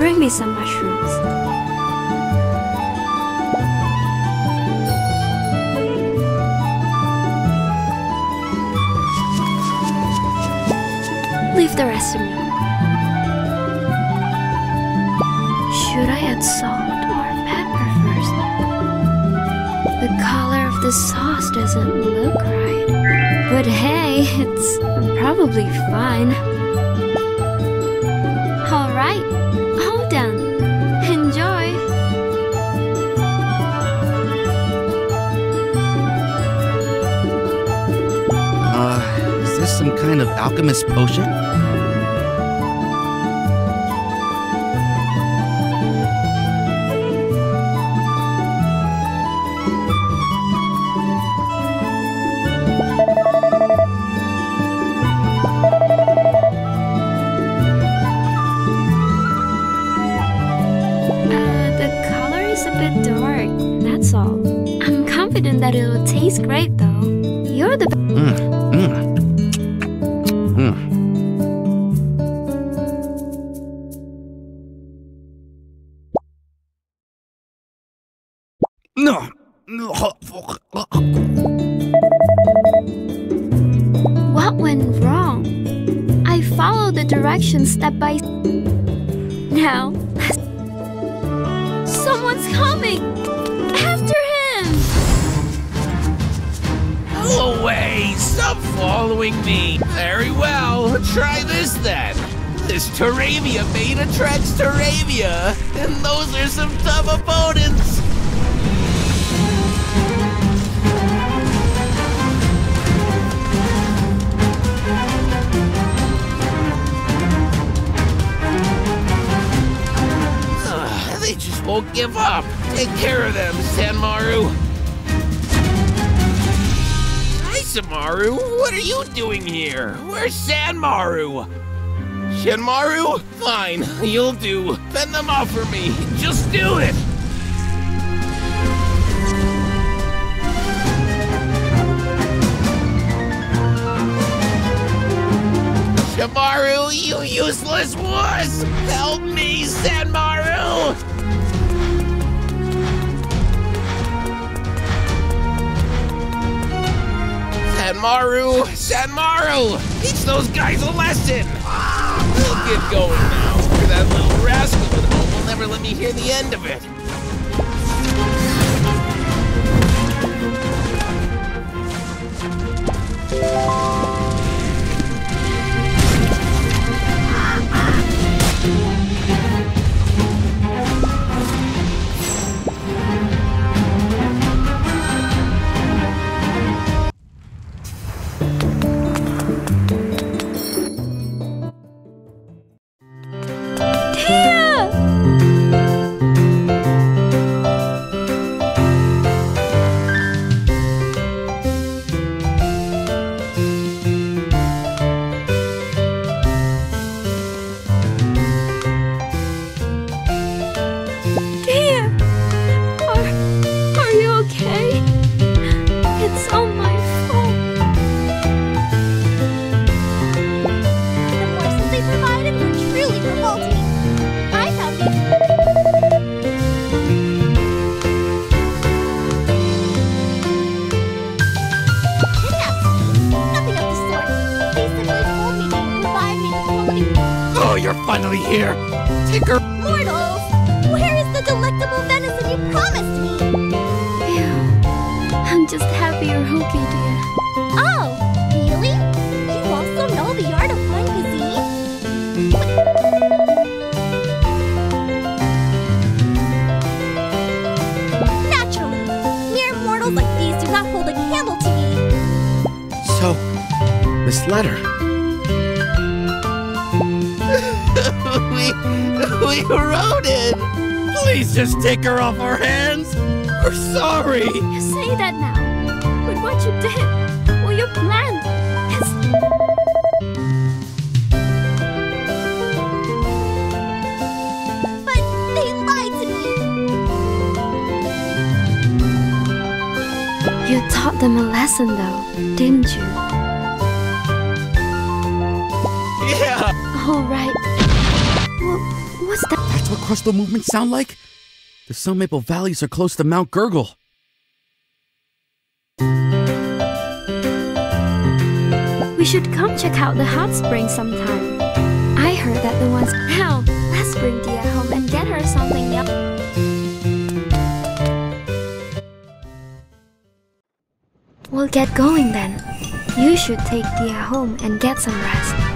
Bring me some alchemist potion? Come all for me. Just do it. Shamaru, you useless wuss! Help me, Sanmaru! Sanmaru! Sanmaru! Teach those guys a lesson! Ah, we'll get going now. That little rascal never let me hear the end of it. Take her off our hands. We're sorry. You say that now. But what you did, what you planned, is But they lied to me. You taught them a lesson, though, didn't you? Yeah. All right. What, what's that? That's what crustal movements sound like? Sun Maple Valleys are close to Mount Gurgle. We should come check out the hot spring sometime. I heard that the ones now. Let's bring Dia home and get her something else. We'll get going then. You should take Dia home and get some rest.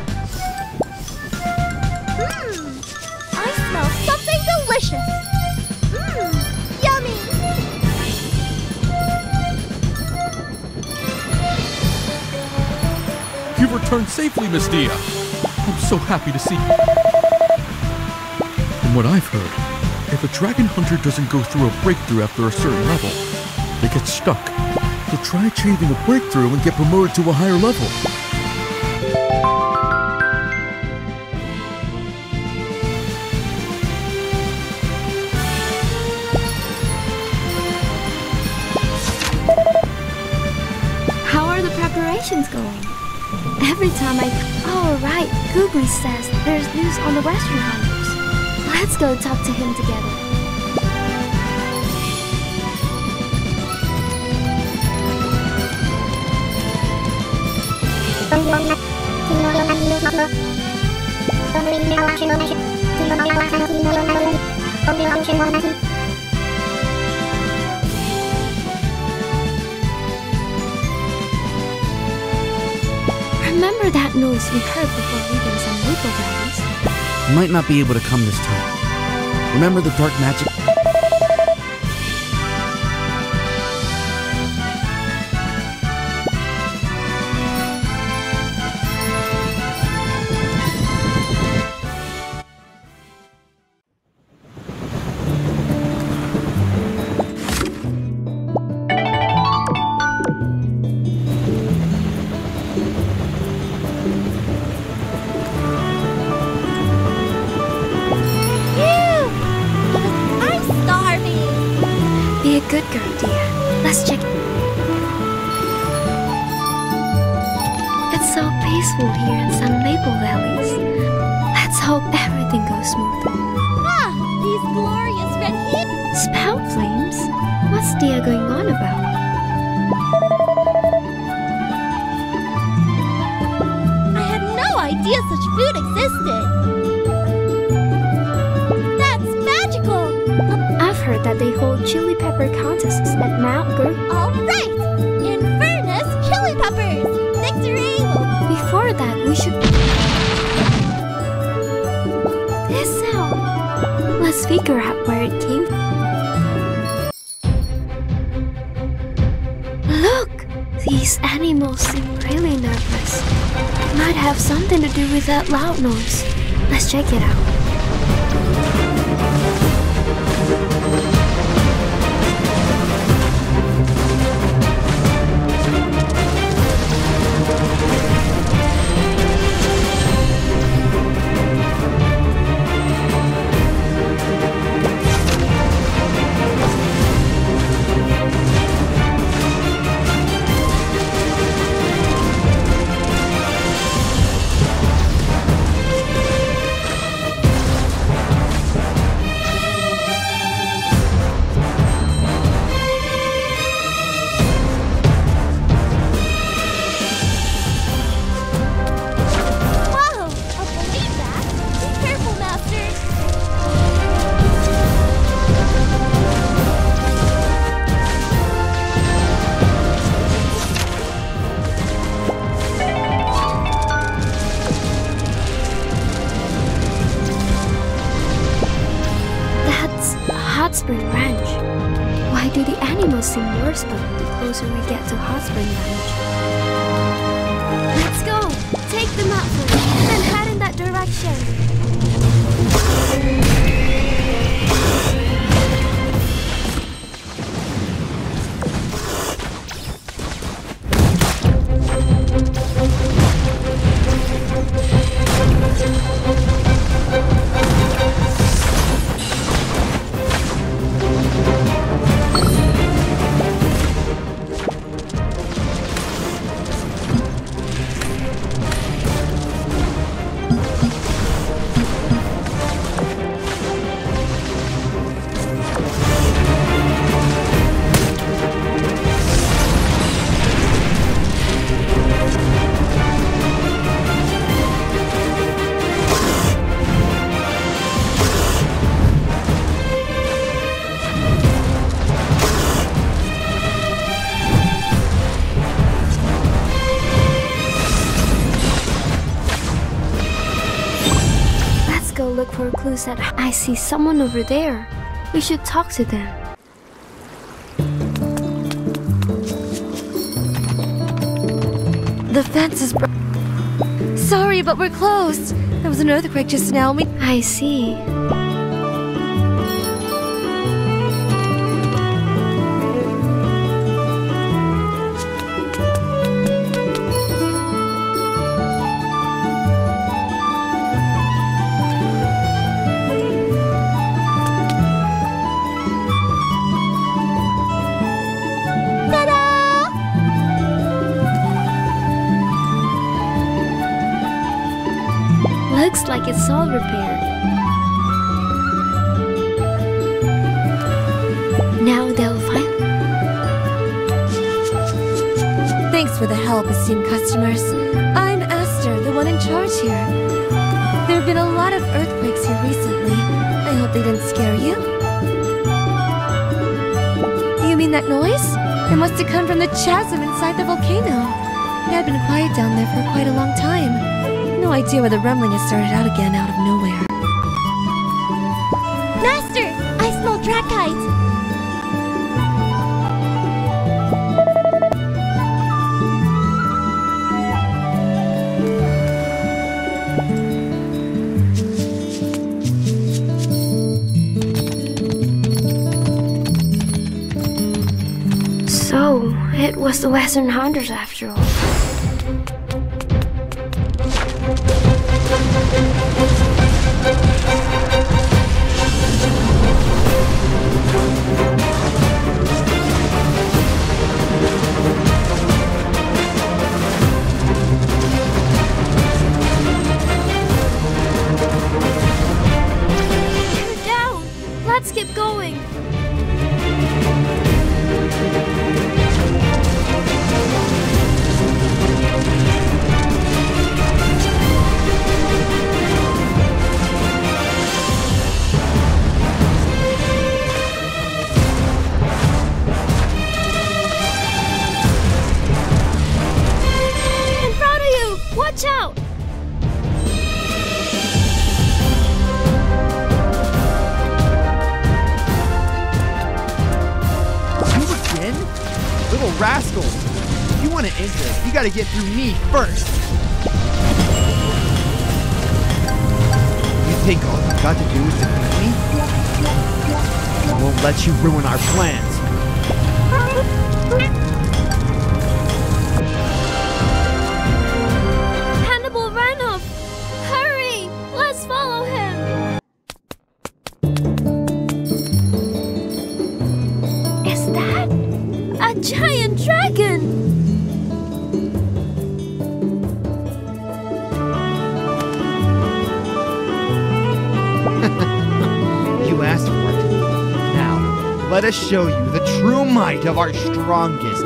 Returned safely, Miss Dia. I'm so happy to see you. From what I've heard, if a dragon hunter doesn't go through a breakthrough after a certain level, they get stuck. So try achieving a breakthrough and get promoted to a higher level. Right. Says there's news on the Western Hunters. Let's go talk to him together. Remember that noise we heard before leaving some maple valleys? Might not be able to come this time. Remember the dark magic? Look for clues that I see someone over there. We should talk to them. The fence is bro- Sorry, but we're closed. There was an earthquake just now. We I see. Repaired. Now they'll find. Thanks for the help, esteemed customers. I'm Aster, the one in charge here. There have been a lot of earthquakes here recently. I hope they didn't scare you. You mean that noise? It must have come from the chasm inside the volcano. It had been quiet down there for quite a long time. No idea where the rumbling has started out again out of nowhere. Master, I smell Dracite. So, it was the Western Hunters after all. You ruin our plans. Of our strongest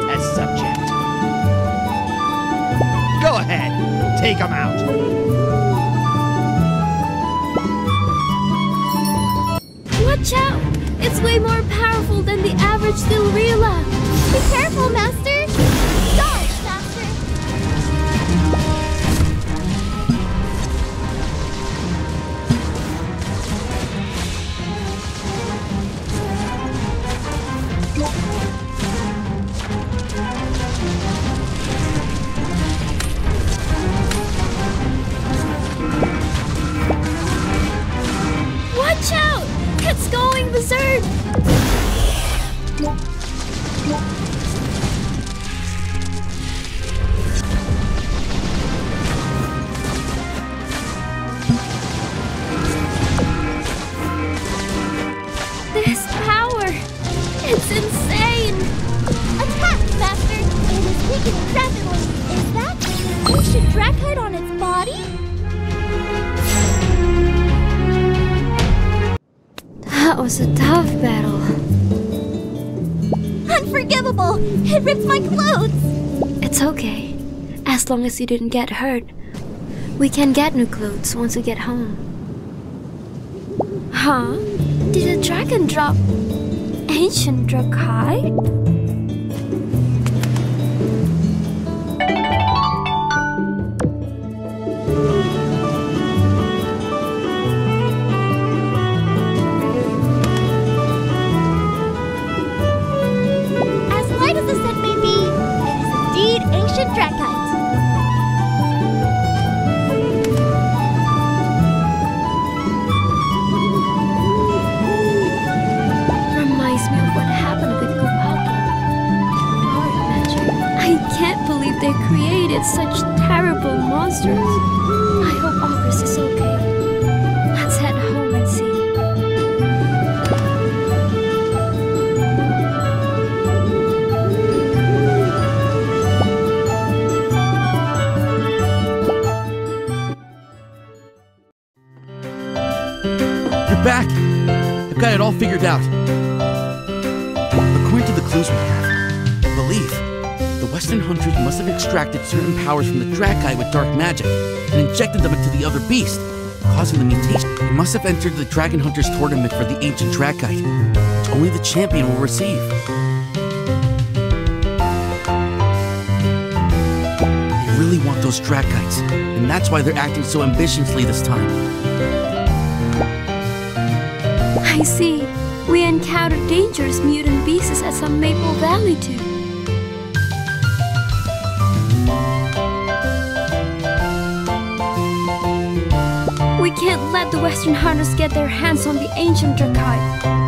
As long as you didn't get hurt. We can get new clothes once we get home. Huh? Did a dragon drop ancient Dracite? Certain powers from the Dracite with dark magic and injected them into the other beast, causing the mutation. They must have entered the Dragon Hunters tournament for the ancient Dracite, which only the champion will receive. They really want those Dracites, and that's why they're acting so ambitiously this time. I see. We encountered dangerous mutant beasts at some Maple Valley too. Let the Western Hunters get their hands on the ancient Dracite.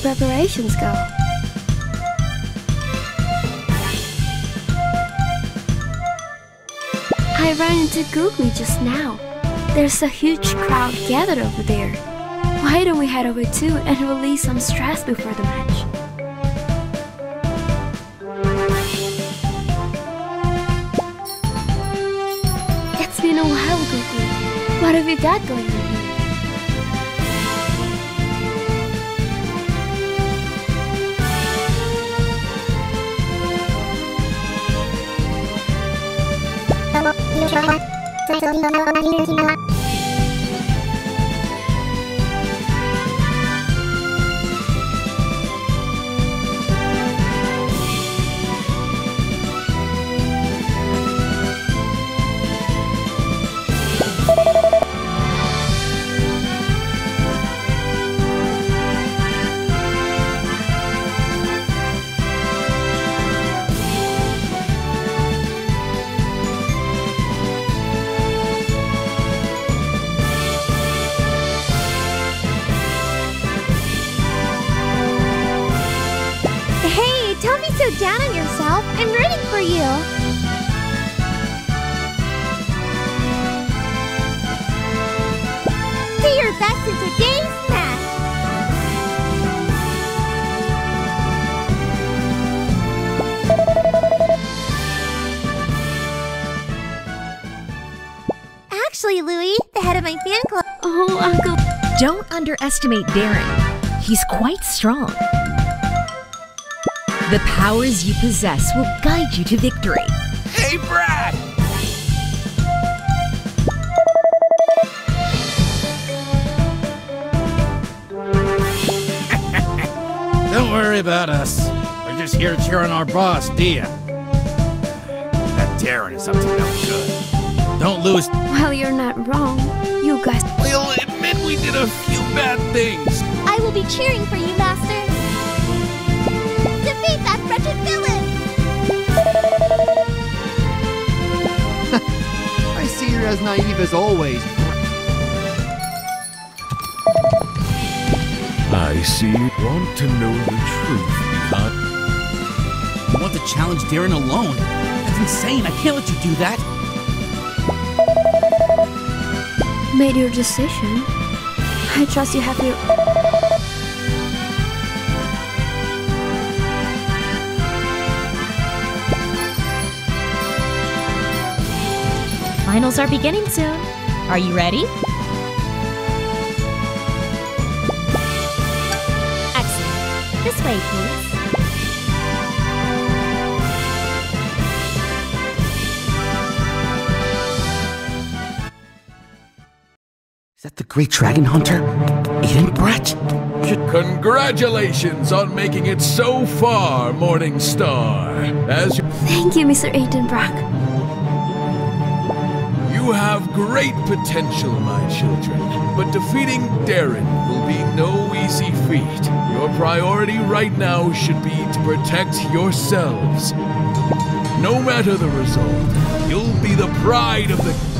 Preparations go? I ran into Googly just now. There's a huge crowd gathered over there. Why don't we head over too and release some stress before the match? It's been a while, Googly. What have you got going on そんな同じ夕日なら。Don't underestimate Darren. He's quite strong. The powers you possess will guide you to victory. Hey, Brad! Don't worry about us. We're just here cheering our boss, Dia. That Darren is up to no good. Don't lose. Well, you're not wrong. We did a few bad things. I will be cheering for you, Master. Defeat that wretched villain! I see you're as naive as always. I see you want to know the truth behind. You want to challenge Darren alone? That's insane. I can't let you do that. Made your decision. I trust you have your. Finals are beginning soon. Are you ready? Excellent. This way, please. Great dragon hunter? Aiden Brett? Congratulations on making it so far, Morning Star. As you, Thank you, Mr. Aiden Brock. you have great potential, my children, but defeating Darren will be no easy feat. Your priority right now should be to protect yourselves. No matter the result, you'll be the pride of the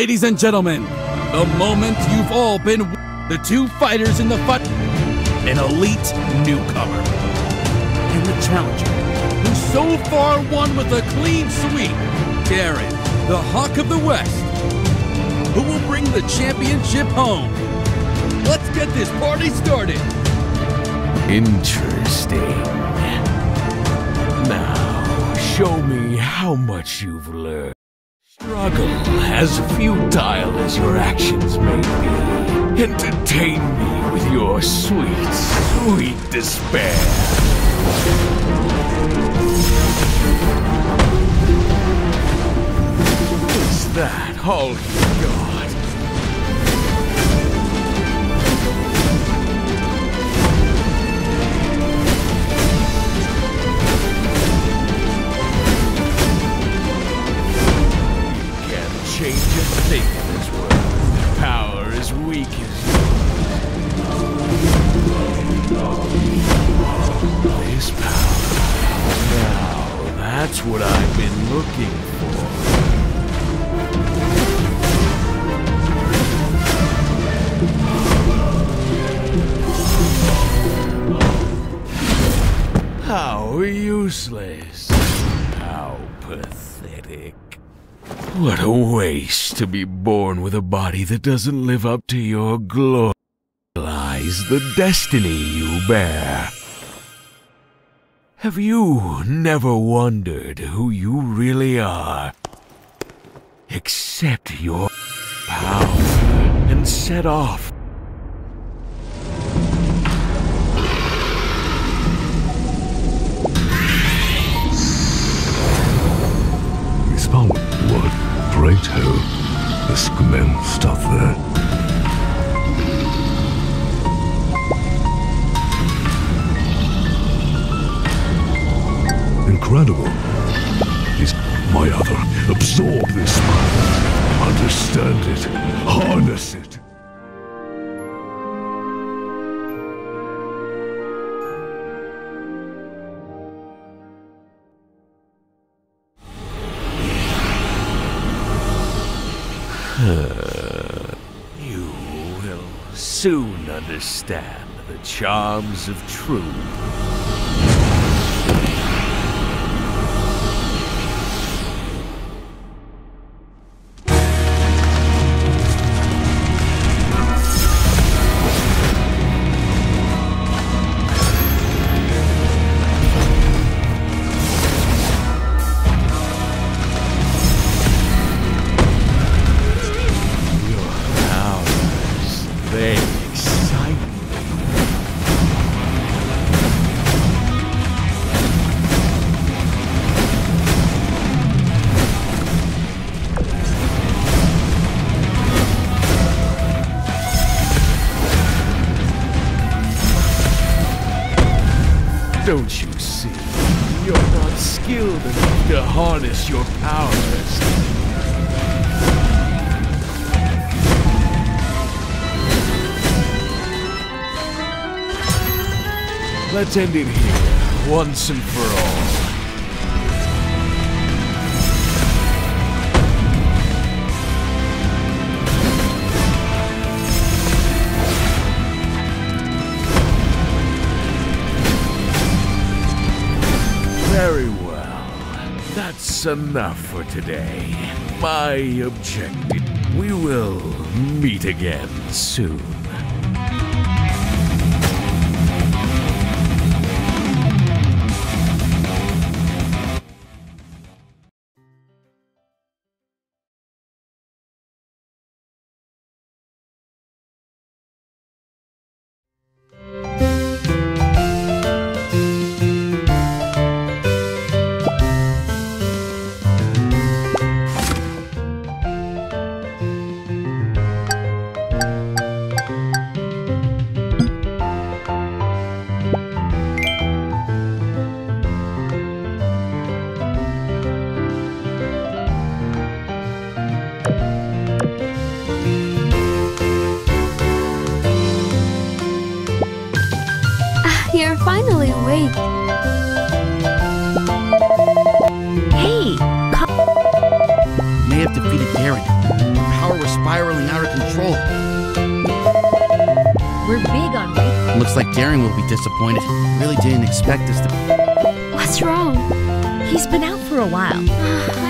Ladies and gentlemen, the moment you've all been the two fighters in the fight, an elite newcomer, and the challenger, who so far won with a clean sweep, Darren, the Hawk of the West, who will bring the championship home. Let's get this party started. Interesting. Now, show me how much you've learned. Struggle, as futile as your actions may be. Entertain me with your sweet, sweet despair. Is that all you change a thing in this world. Power as weak This power. Now, that's what I've been looking for. How useless. What a waste to be born with a body that doesn't live up to your glory. Lies the destiny you bear. Have you never wondered who you really are? Accept your power and set off. He's found what? Great hell. The Skmen stuff there. Incredible. He's my other. Absorb this. Understand it. Harness it. Soon understand the charms of truth. Let's end it here, once and for all. Very well. That's enough for today. My objective. We will meet again soon. You're finally awake. Hey, May have defeated Darren. Her power was spiraling out of control. we're big on race. Looks like Darren will be disappointed. Really didn't expect us to. What's wrong? He's been out for a while.